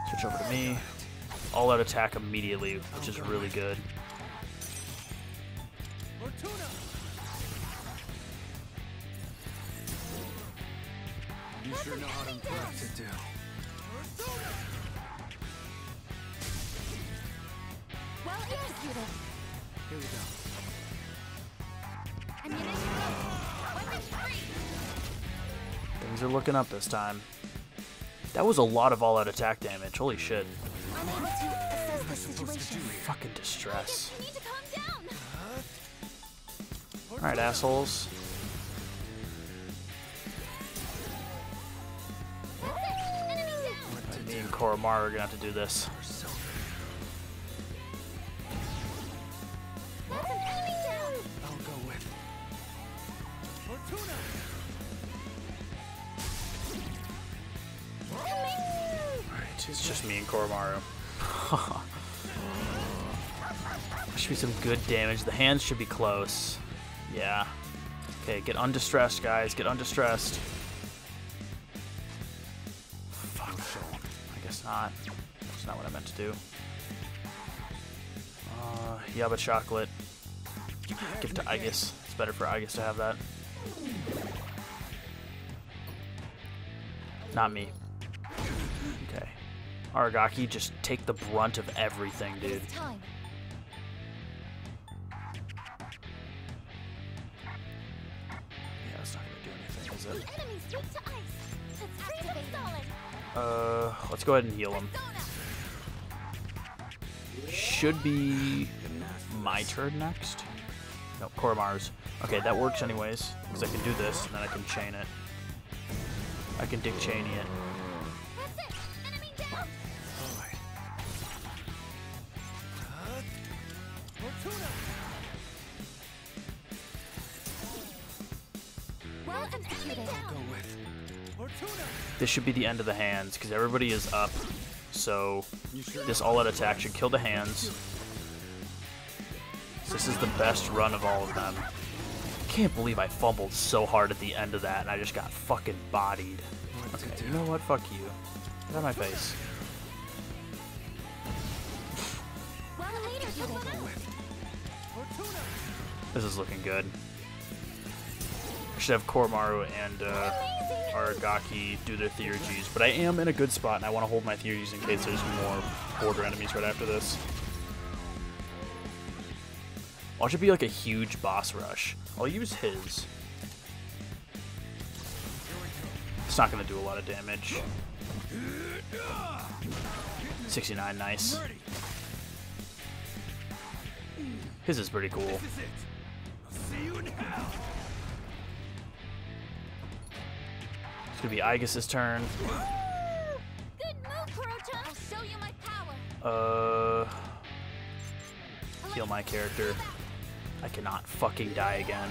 Switch over to me. All out attack immediately, which is really good. You sure know how to. Well executed. Here we go. Ammunition low. Weapons free. Things are looking up this time. That was a lot of all out attack damage. Holy shit. Unable to assess the situation. Fucking distress. You need to calm down. Alright, assholes. That's it. Enemy down. Me and Koromaru are gonna have to do this. Koromaru. should be some good damage. The hands should be close. Yeah. Okay, get undistressed, guys. Get undistressed. Fuck. I guess not. That's not what I meant to do. Uh, Yaba chocolate. Give it to Aegis. It's better for Aegis to have that. Not me. Okay. Aragaki, just take the brunt of everything, dude. Yeah, that's not gonna do anything, is it? enemy's weak to ice. Let's. Uh, let's go ahead and heal him. Should be my turn next. No, Koromaru's. Okay, that works anyways, because I can do this, and then I can chain it. I can Dick Cheney it. This should be the end of the hands, because everybody is up. So, this all-out attack should kill the hands. This is the best run of all of them. Can't believe I fumbled so hard at the end of that, and I just got fucking bodied. Okay, you know what? Fuck you. Get out of my face. This is looking good. I should have Koromaru and uh, Aragaki do their Theurgies, but I am in a good spot, and I want to hold my Theurgies in case there's more border enemies right after this. Watch it be like a huge boss rush. I'll use his. It's not going to do a lot of damage. 69, nice. His is pretty cool. It's to be Aegis's turn. Good move, Koro-chan. I'll show you my power. Uh, heal my character. I cannot fucking die again.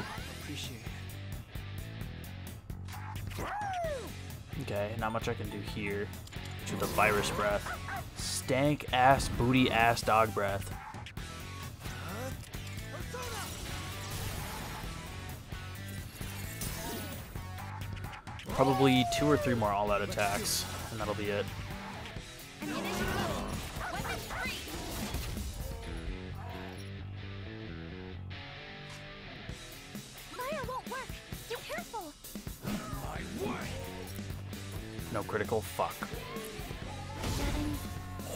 Okay, not much I can do here. To the virus breath. Stank ass, booty ass dog breath. Probably two or three more all out attacks, and that'll be it. Ammunition low. Weapons free. Fire won't work. Be careful. My way. No critical, fuck.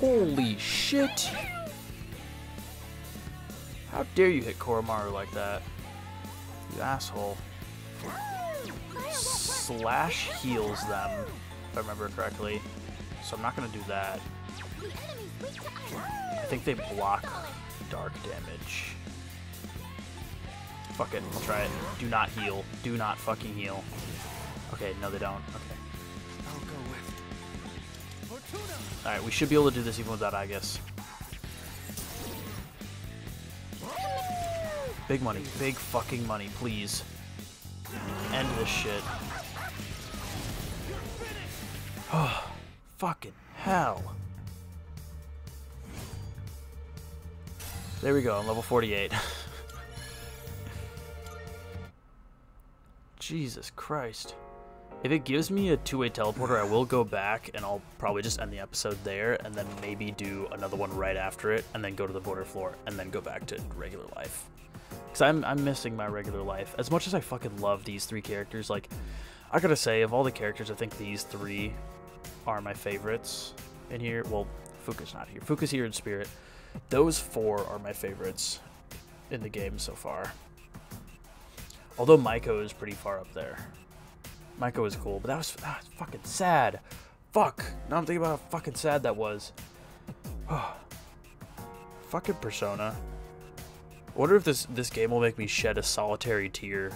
Holy shit! How dare you hit Koromaru like that? You asshole. Slash heals them, if I remember correctly. So I'm not gonna do that. To. I think they block dark damage. Fuck it, I'll try it. Do not heal. Do not fucking heal. Okay, no they don't. Okay. Alright, we should be able to do this even without I guess. Big money. Big fucking money, please. End this shit. Oh, fucking hell. There we go, I'm level 48. Jesus Christ. If it gives me a two-way teleporter, I will go back and I'll probably just end the episode there and then maybe do another one right after it and then go to the border floor and then go back to regular life. Because I'm, I'm missing my regular life. As much as I fucking love these three characters, like, I gotta say, of all the characters, I think these three are my favorites in here. Well, Fuuka's not here. Fuuka's here in spirit. Those four are my favorites in the game so far. Although Maiko is pretty far up there. Maiko was cool, but that was ah, fucking sad. Fuck. Now I'm thinking about how fucking sad that was. fucking Persona. I wonder if this this game will make me shed a solitary tear.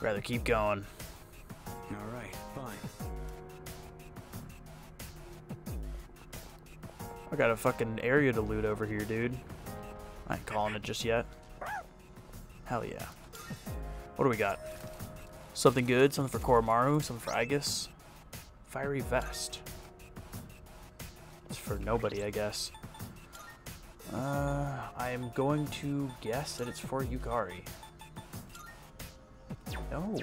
Rather keep going. Fine. I got a fucking area to loot over here, dude. I ain't calling it just yet. Hell yeah. What do we got? Something good, something for Koromaru, something for Aegis. Fiery Vest. It's for nobody, I guess. Uh, I am going to guess that it's for Yukari. No.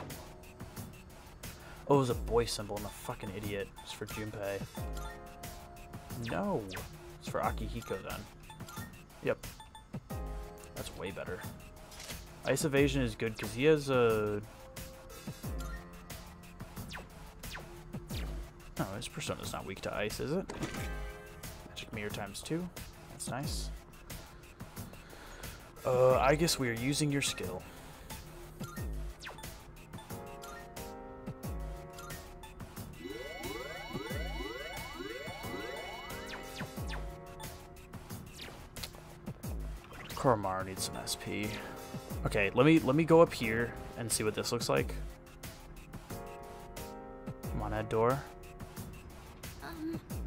Oh, it was a boy symbol. I'm a fucking idiot. It's for Junpei. No. It's for Akihiko then. Yep. That's way better. Ice evasion is good because he has a. No, his persona's not weak to ice, is it? Magic mirror times two. That's nice. Uh, I guess we are using your skill. Needs some SP. Okay, let me let me go up here and see what this looks like. Come on, Ed door.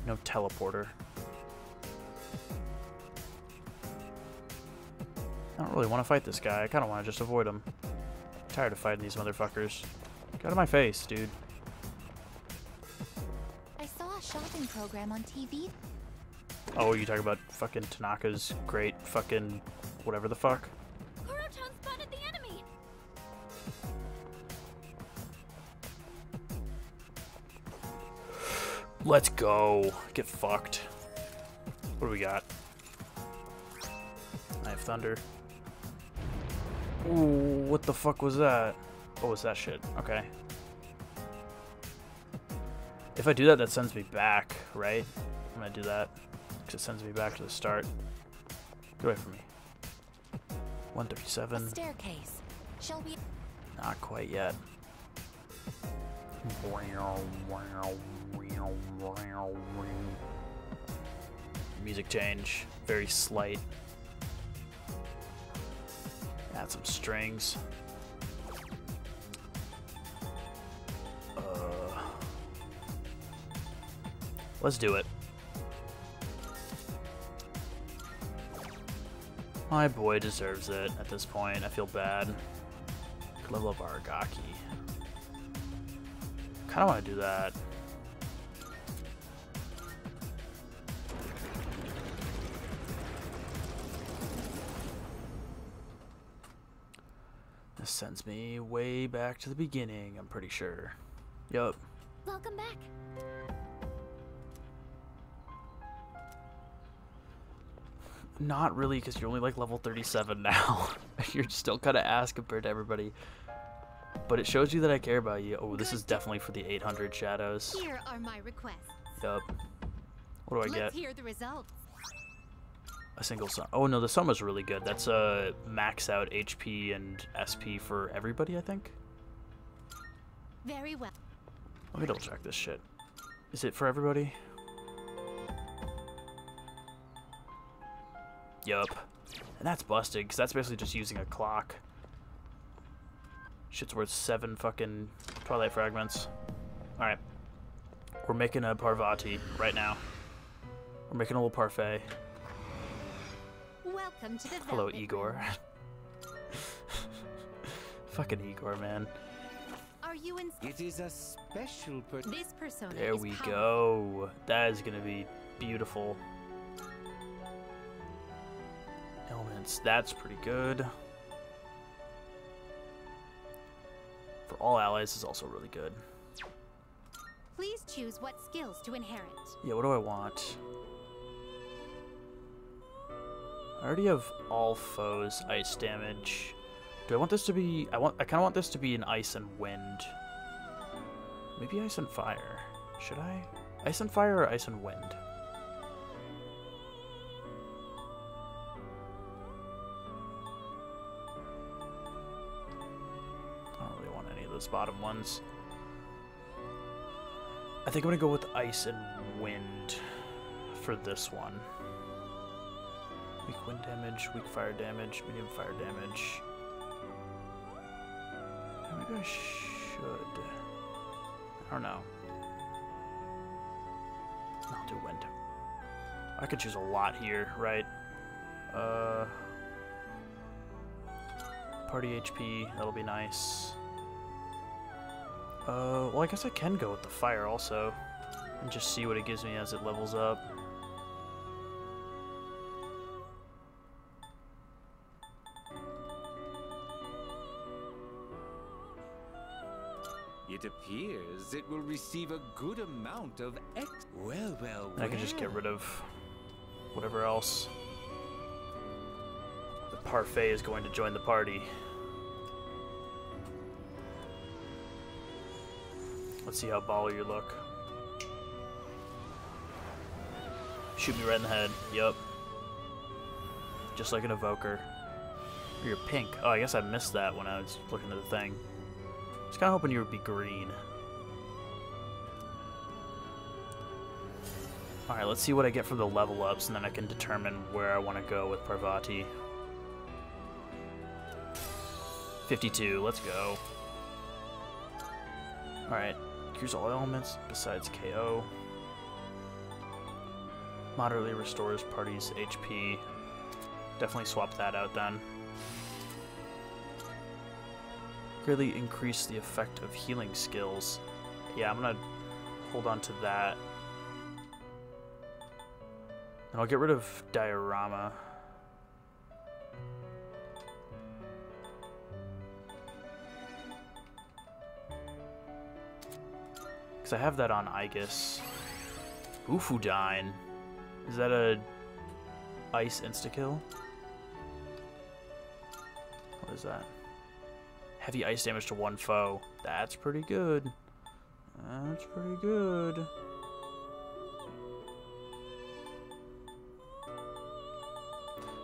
No teleporter. I don't really want to fight this guy. I kind of want to just avoid him. tired of fighting these motherfuckers. Get out of my face, dude. I saw a shopping program on TV. Oh, you talking about fucking Tanaka's great fucking whatever the fuck? Koro-chan spotted the enemy. Let's go. Get fucked. What do we got? I have thunder. Ooh, what the fuck was that? What was that shit? Okay. If I do that, that sends me back, right? I'm gonna do that. Because it sends me back to the start. Get away from me. A 137. staircase. Shall we? Not quite yet. Music change, very slight. Add some strings. Uh, let's do it. My boy deserves it at this point. I feel bad. Could level up Aragaki. Kind of want to do that. This sends me way back to the beginning, I'm pretty sure. Yup. Welcome back. Not really, because you're only like level 37 now. you're still kind of ass compared to everybody. But it shows you that I care about you. Oh, this is definitely for the 800 shadows. Here are my requests. Yup. What do I Let's get? hear the results. a single sum. Oh no, the sum is really good. That's a uh, max out HP and SP for everybody, I think. Very well. Let me double check this shit. Is it for everybody? Yup. And that's busted, because that's basically just using a clock. Shit's worth seven fucking Twilight Fragments. Alright. We're making a Parvati right now. We're making a little parfait. Welcome to the Hello, Velvet Igor. Fucking Igor, man. Are you in? It is a special per- This persona There is we powerful. go. That is gonna be beautiful. Elements, that's pretty good. For all allies is also really good. Please choose what skills to inherit. Yeah, what do I want? I already have all foes ice damage. Do I want this to be I want I kinda want this to be an ice and wind. Maybe ice and fire. Should I? Ice and fire or ice and wind? Those bottom ones. I think I'm gonna go with ice and wind for this one. Weak wind damage, weak fire damage, medium fire damage. Maybe I should. I don't know. I'll do wind. I could choose a lot here, right? Uh, party HP, that'll be nice. Uh, well, I guess I can go with the fire also, and just see what it gives me as it levels up. It appears it will receive a good amount of X. Well, well, And I can just get rid of whatever else. The parfait is going to join the party. Let's see how baller you look. Shoot me right in the head. Yep. Just like an evoker. You're pink. Oh, I guess I missed that when I was looking at the thing. I was kind of hoping you would be green. Alright, let's see what I get from the level ups, and then I can determine where I want to go with Parvati. 52, let's go. Alright, cures all elements besides KO. Moderately restores party's HP. Definitely swap that out then. Greatly increase the effect of healing skills. Yeah, I'm gonna hold on to that. And I'll get rid of Diarama. Because I have that on Aegis. Bufudyne. Is that a ice insta-kill? What is that? Heavy ice damage to one foe. That's pretty good. That's pretty good.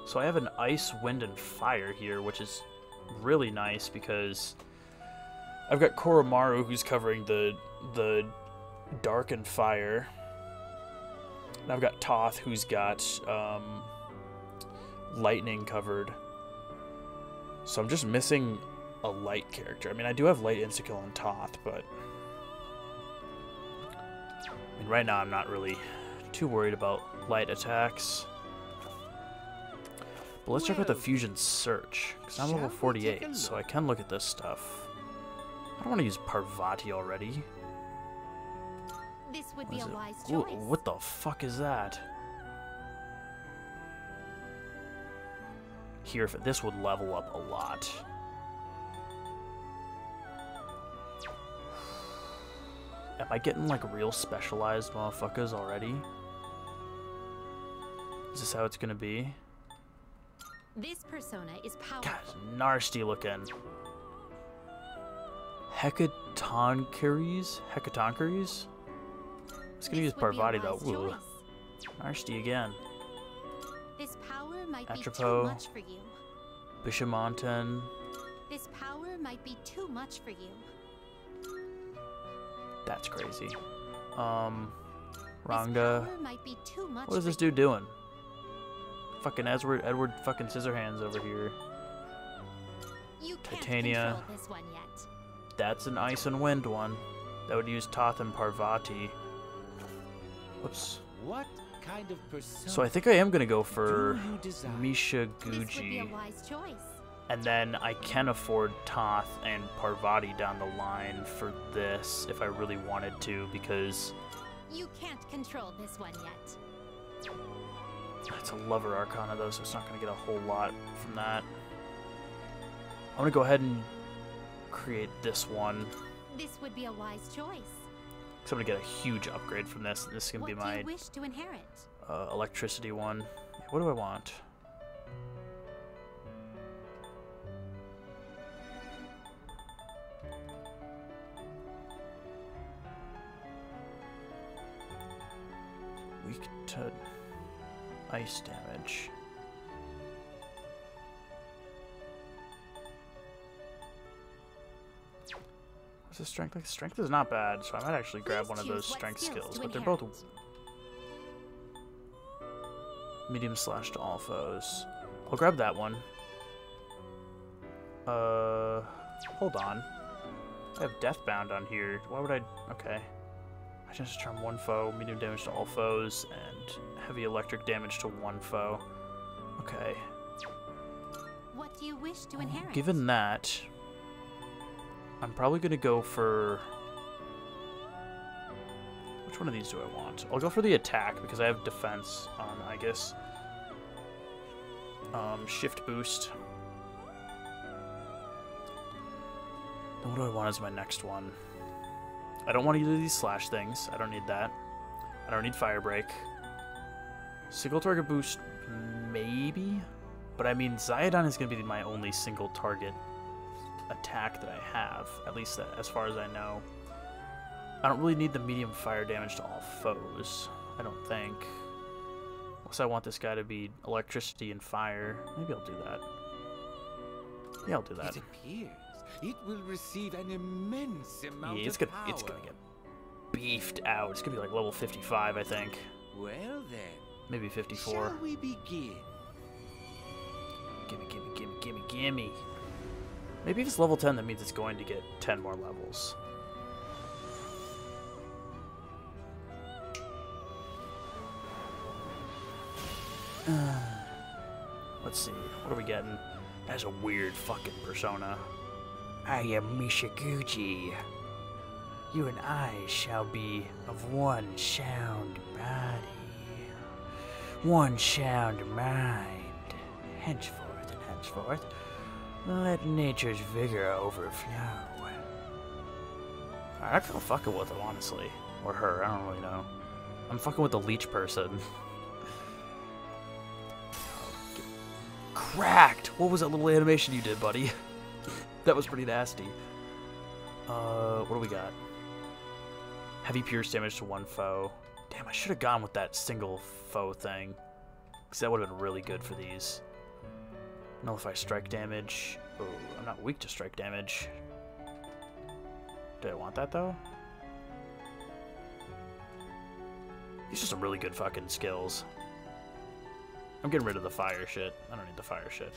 So I have an ice, wind, and fire here, which is really nice because I've got Koromaru who's covering the the dark and fire. And I've got Thoth who's got um, lightning covered. So I'm just missing a light character. I mean, I do have light insta-kill on Thoth, but I mean, right now I'm not really too worried about light attacks. But let's check out the Fusion Search, because I'm level shall we take a 48, so I can look at this stuff. I don't want to use Parvati already. This would What be a it? wise Ooh, what the fuck is that? Here, if this would level up a lot. Am I getting like real specialized motherfuckers already? Is this how it's gonna be? This persona is powerful. God, nasty looking. Hecatoncheires? Hecatoncheires? It's gonna This use would be a Parvati though. Ooh, nasty again. This power might be too much for you. Bishamonten. This power might be too much for you. That's crazy. Um, This Ranga. might be too much What is this dude doing? Fucking Edward, Edward fucking Scissorhands over here. You Titania. this one yet. That's an ice and wind one. That would use Thoth and Parvati. Whoops. What kind of persona So I think I am gonna go for do you desire? Misha This would be a Guji. And then I can afford Thoth and Parvati down the line for this if I really wanted to because You can't control this one yet. it's a lover arcana though, so it's not gonna get a whole lot from that. I'm gonna go ahead and create this one. This would be a wise choice. Cause I'm gonna get a huge upgrade from this. This is gonna what be my wish to inherit? uh, electricity one. What do I want? Weak to ice damage. What's the strength like? Strength is not bad, so I might actually grab one of those strength skills but they're both medium slash to all foes. I'll grab that one. Uh, hold on. I have Deathbound on here. Why would I? Okay. I just charm one foe, medium damage to all foes, and heavy electric damage to one foe. Okay. What do you wish to inherit? Given that, I'm probably gonna go for. Which one of these do I want? I'll go for the attack because I have defense on, I guess. Um, shift boost. Then what do I want as my next one? I don't want either of these slash things. I don't need that. I don't need fire break. Single target boost, maybe. But I mean, Ziodyne is going to be my only single target attack that I have, at least as far as I know. I don't really need the medium fire damage to all foes, I don't think. Unless I want this guy to be electricity and fire. Maybe I'll do that. Yeah, I'll do that. It appears it will receive an immense amount Yeah, it's gonna it's gonna get beefed out. It's gonna be like level 55, I think. Well then, Maybe 54. shall we begin? Gimme, gimme, gimme, gimme, gimme. Maybe if it's level 10, that means it's going to get 10 more levels. Let's see. What are we getting? That's a weird fucking persona. I am Mishaguchi. You and I shall be of one sound body, one sound mind. Henceforth and henceforth, let nature's vigor overflow. I feel fucking with him, honestly. Or her, I don't really know. I'm fucking with the leech person. Cracked! What was that little animation you did, buddy? that was pretty nasty. Uh, what do we got? Heavy pierce damage to one foe. Damn, I should have gone with that single foe thing. Because that would have been really good for these. Nullify strike damage. Oh, I'm not weak to strike damage. Do I want that though? These are some really good fucking skills. I'm getting rid of the fire shit. I don't need the fire shit.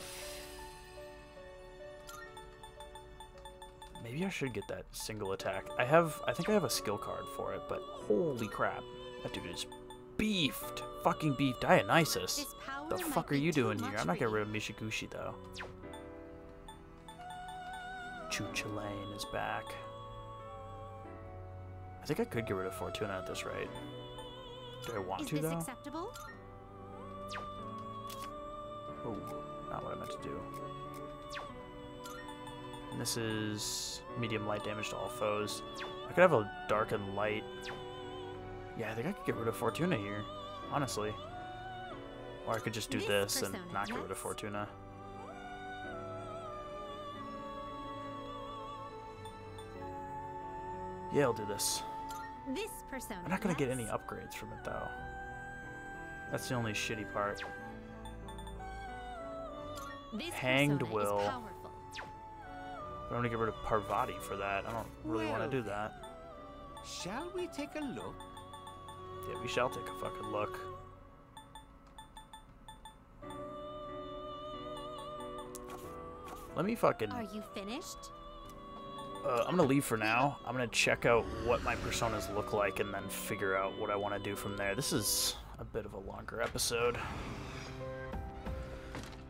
Maybe I should get that single attack. I have, I think I have a skill card for it, but holy crap. That dude is beefed. Fucking beefed. Dionysus. The fuck are you doing here? I'm not getting rid of Mishaguchi though. Cu Chulainn is back. I think I could get rid of Fortuna at this rate. Do I want Is to this though? acceptable? Oh, not what I meant to do. And this is medium light damage to all foes. I could have a dark and light. Yeah, I think I could get rid of Fortuna here, honestly. Or I could just do This this and persona, not get rid of. Fortuna. Yeah, I'll do this. This persona. I'm not gonna get any upgrades from it though. That's the only shitty part. This Hanged persona Will. is powerful. I'm gonna get rid of Parvati for that. I don't really want to do that. Shall we take a look? Yeah, we shall take a fucking look. Let me fucking. Are you finished? Uh, I'm gonna leave for now. I'm gonna check out what my personas look like and then figure out what I want to do from there. This is a bit of a longer episode.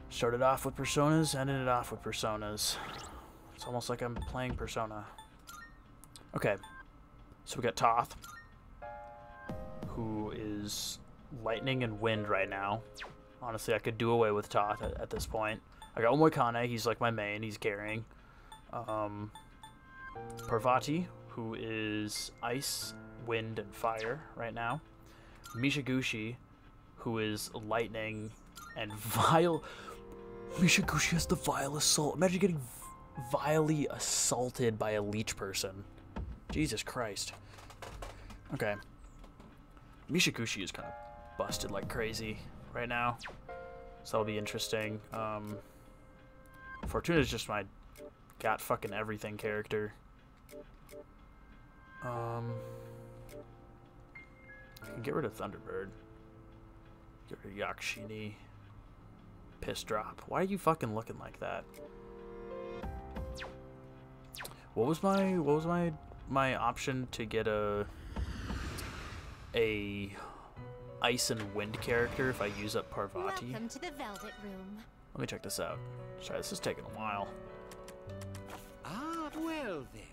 Started off with personas, ended it off with personas. It's almost like I'm playing Persona. Okay, so we got Thoth, who is lightning and wind right now. Honestly, I could do away with Thoth at, at this point. I got Omoikane, he's like my main, he's carrying. Um, Parvati, who is ice, wind, and fire right now. Mishaguchi, who is lightning and vile. Mishaguchi has the vile assault. Imagine getting vilely assaulted by a leech person. Jesus Christ. Okay. Mishaguchi is kind of busted like crazy right now. So that'll be interesting. Um, Fortuna is just my got fucking everything character. Um, I can get rid of Thunderbird. Get rid of Yakshini. Piss drop. Why are you fucking looking like that? What was my what was my my option to get a a ice and wind character if I use up Parvati? Welcome to the Velvet Room. Let me check this out. Sorry, this is taking a while. Ah, well then.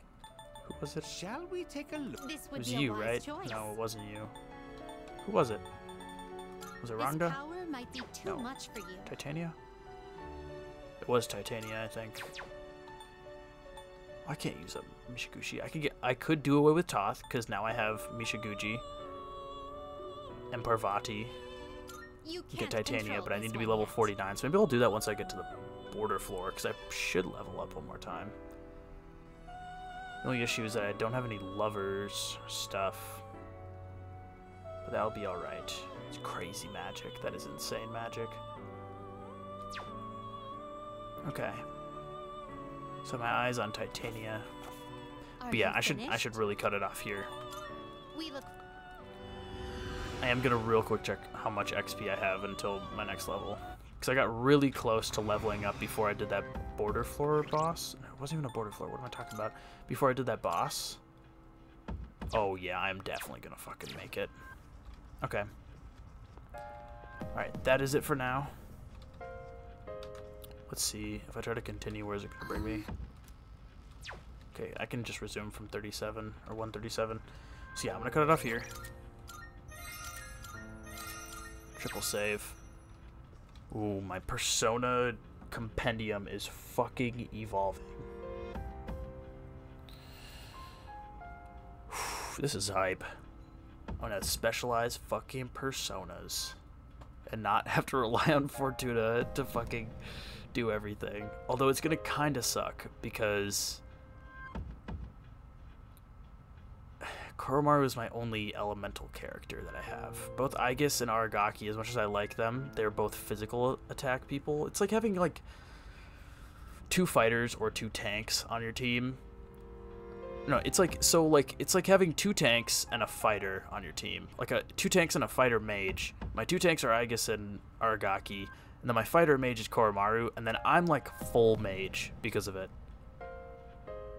Who was it? Shall we take a look? This It would was be you, a wise right? choice. No, it wasn't you. Who was it? Was it This Ranga? power might be too No. much for you. Titania? It was Titania, I think. I can't use up Mishaguchi. I could get. I could do away with Thoth because now I have Mishaguchi and Parvati. Get Titania, but I need to be level 49. So maybe I'll do that once I get to the border floor because I should level up one more time. The only issue is that I don't have any lovers stuff. But that'll be alright. It's crazy magic. That is insane magic. Okay. So my eyes on Titania. Are But yeah, I should I should really cut it off here. I am gonna real quick check how much XP I have until my next level. Because I got really close to leveling up before I did that border floor boss. It wasn't even a border floor. What am I talking about? Before I did that boss. Oh yeah, I'm definitely gonna fucking make it. Okay. Alright, that is it for now. Let's see. If I try to continue, where is it gonna bring me? Okay, I can just resume from 37 or 137. So yeah, I'm gonna cut it off here. Save. Ooh, my Persona compendium is fucking evolving. this is hype. I'm gonna specialize fucking personas and not have to rely on Fortuna to fucking do everything. Although it's gonna kinda suck because Koromaru is my only elemental character that I have. Both Aegis and Aragaki, as much as I like them, they're both physical attack people. It's like having like two fighters or two tanks on your team. No, it's like so like it's like having two tanks and a fighter on your team. Like a two tanks and a fighter mage. My two tanks are Aegis and Aragaki, and then my fighter mage is Koromaru, and then I'm like full mage because of it.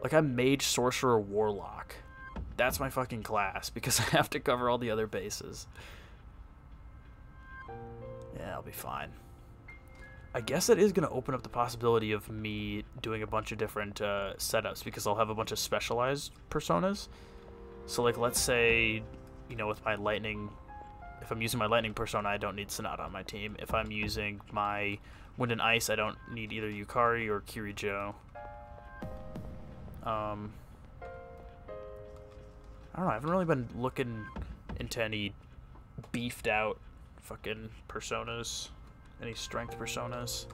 Like I'm mage, sorcerer, warlock. That's my fucking class because I have to cover all the other bases. Yeah, I'll be fine. I guess that is going to open up the possibility of me doing a bunch of different uh, setups because I'll have a bunch of specialized personas. So, like, let's say, you know, with my lightning, if I'm using my lightning persona, I don't need Sanada on my team. If I'm using my wind and ice, I don't need either Yukari or Kirijo. Um, I don't know. I haven't really been looking into any beefed out fucking personas, any strength personas.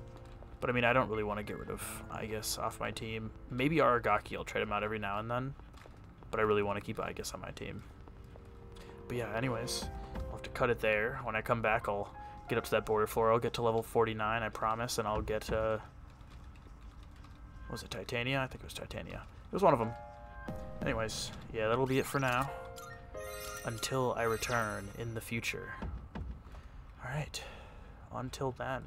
But I mean, I don't really want to get rid of, Aegis, off my team. Maybe Aragaki, I'll trade him out every now and then. But I really want to keep Aegis on my team. But yeah, anyways, I'll have to cut it there. When I come back, I'll get up to that border floor. I'll get to level 49, I promise, and I'll get, uh... Was it Titania? I think it was Titania. It was one of them. Anyways, yeah, that'll be it for now. Until I return in the future. Alright. Until then.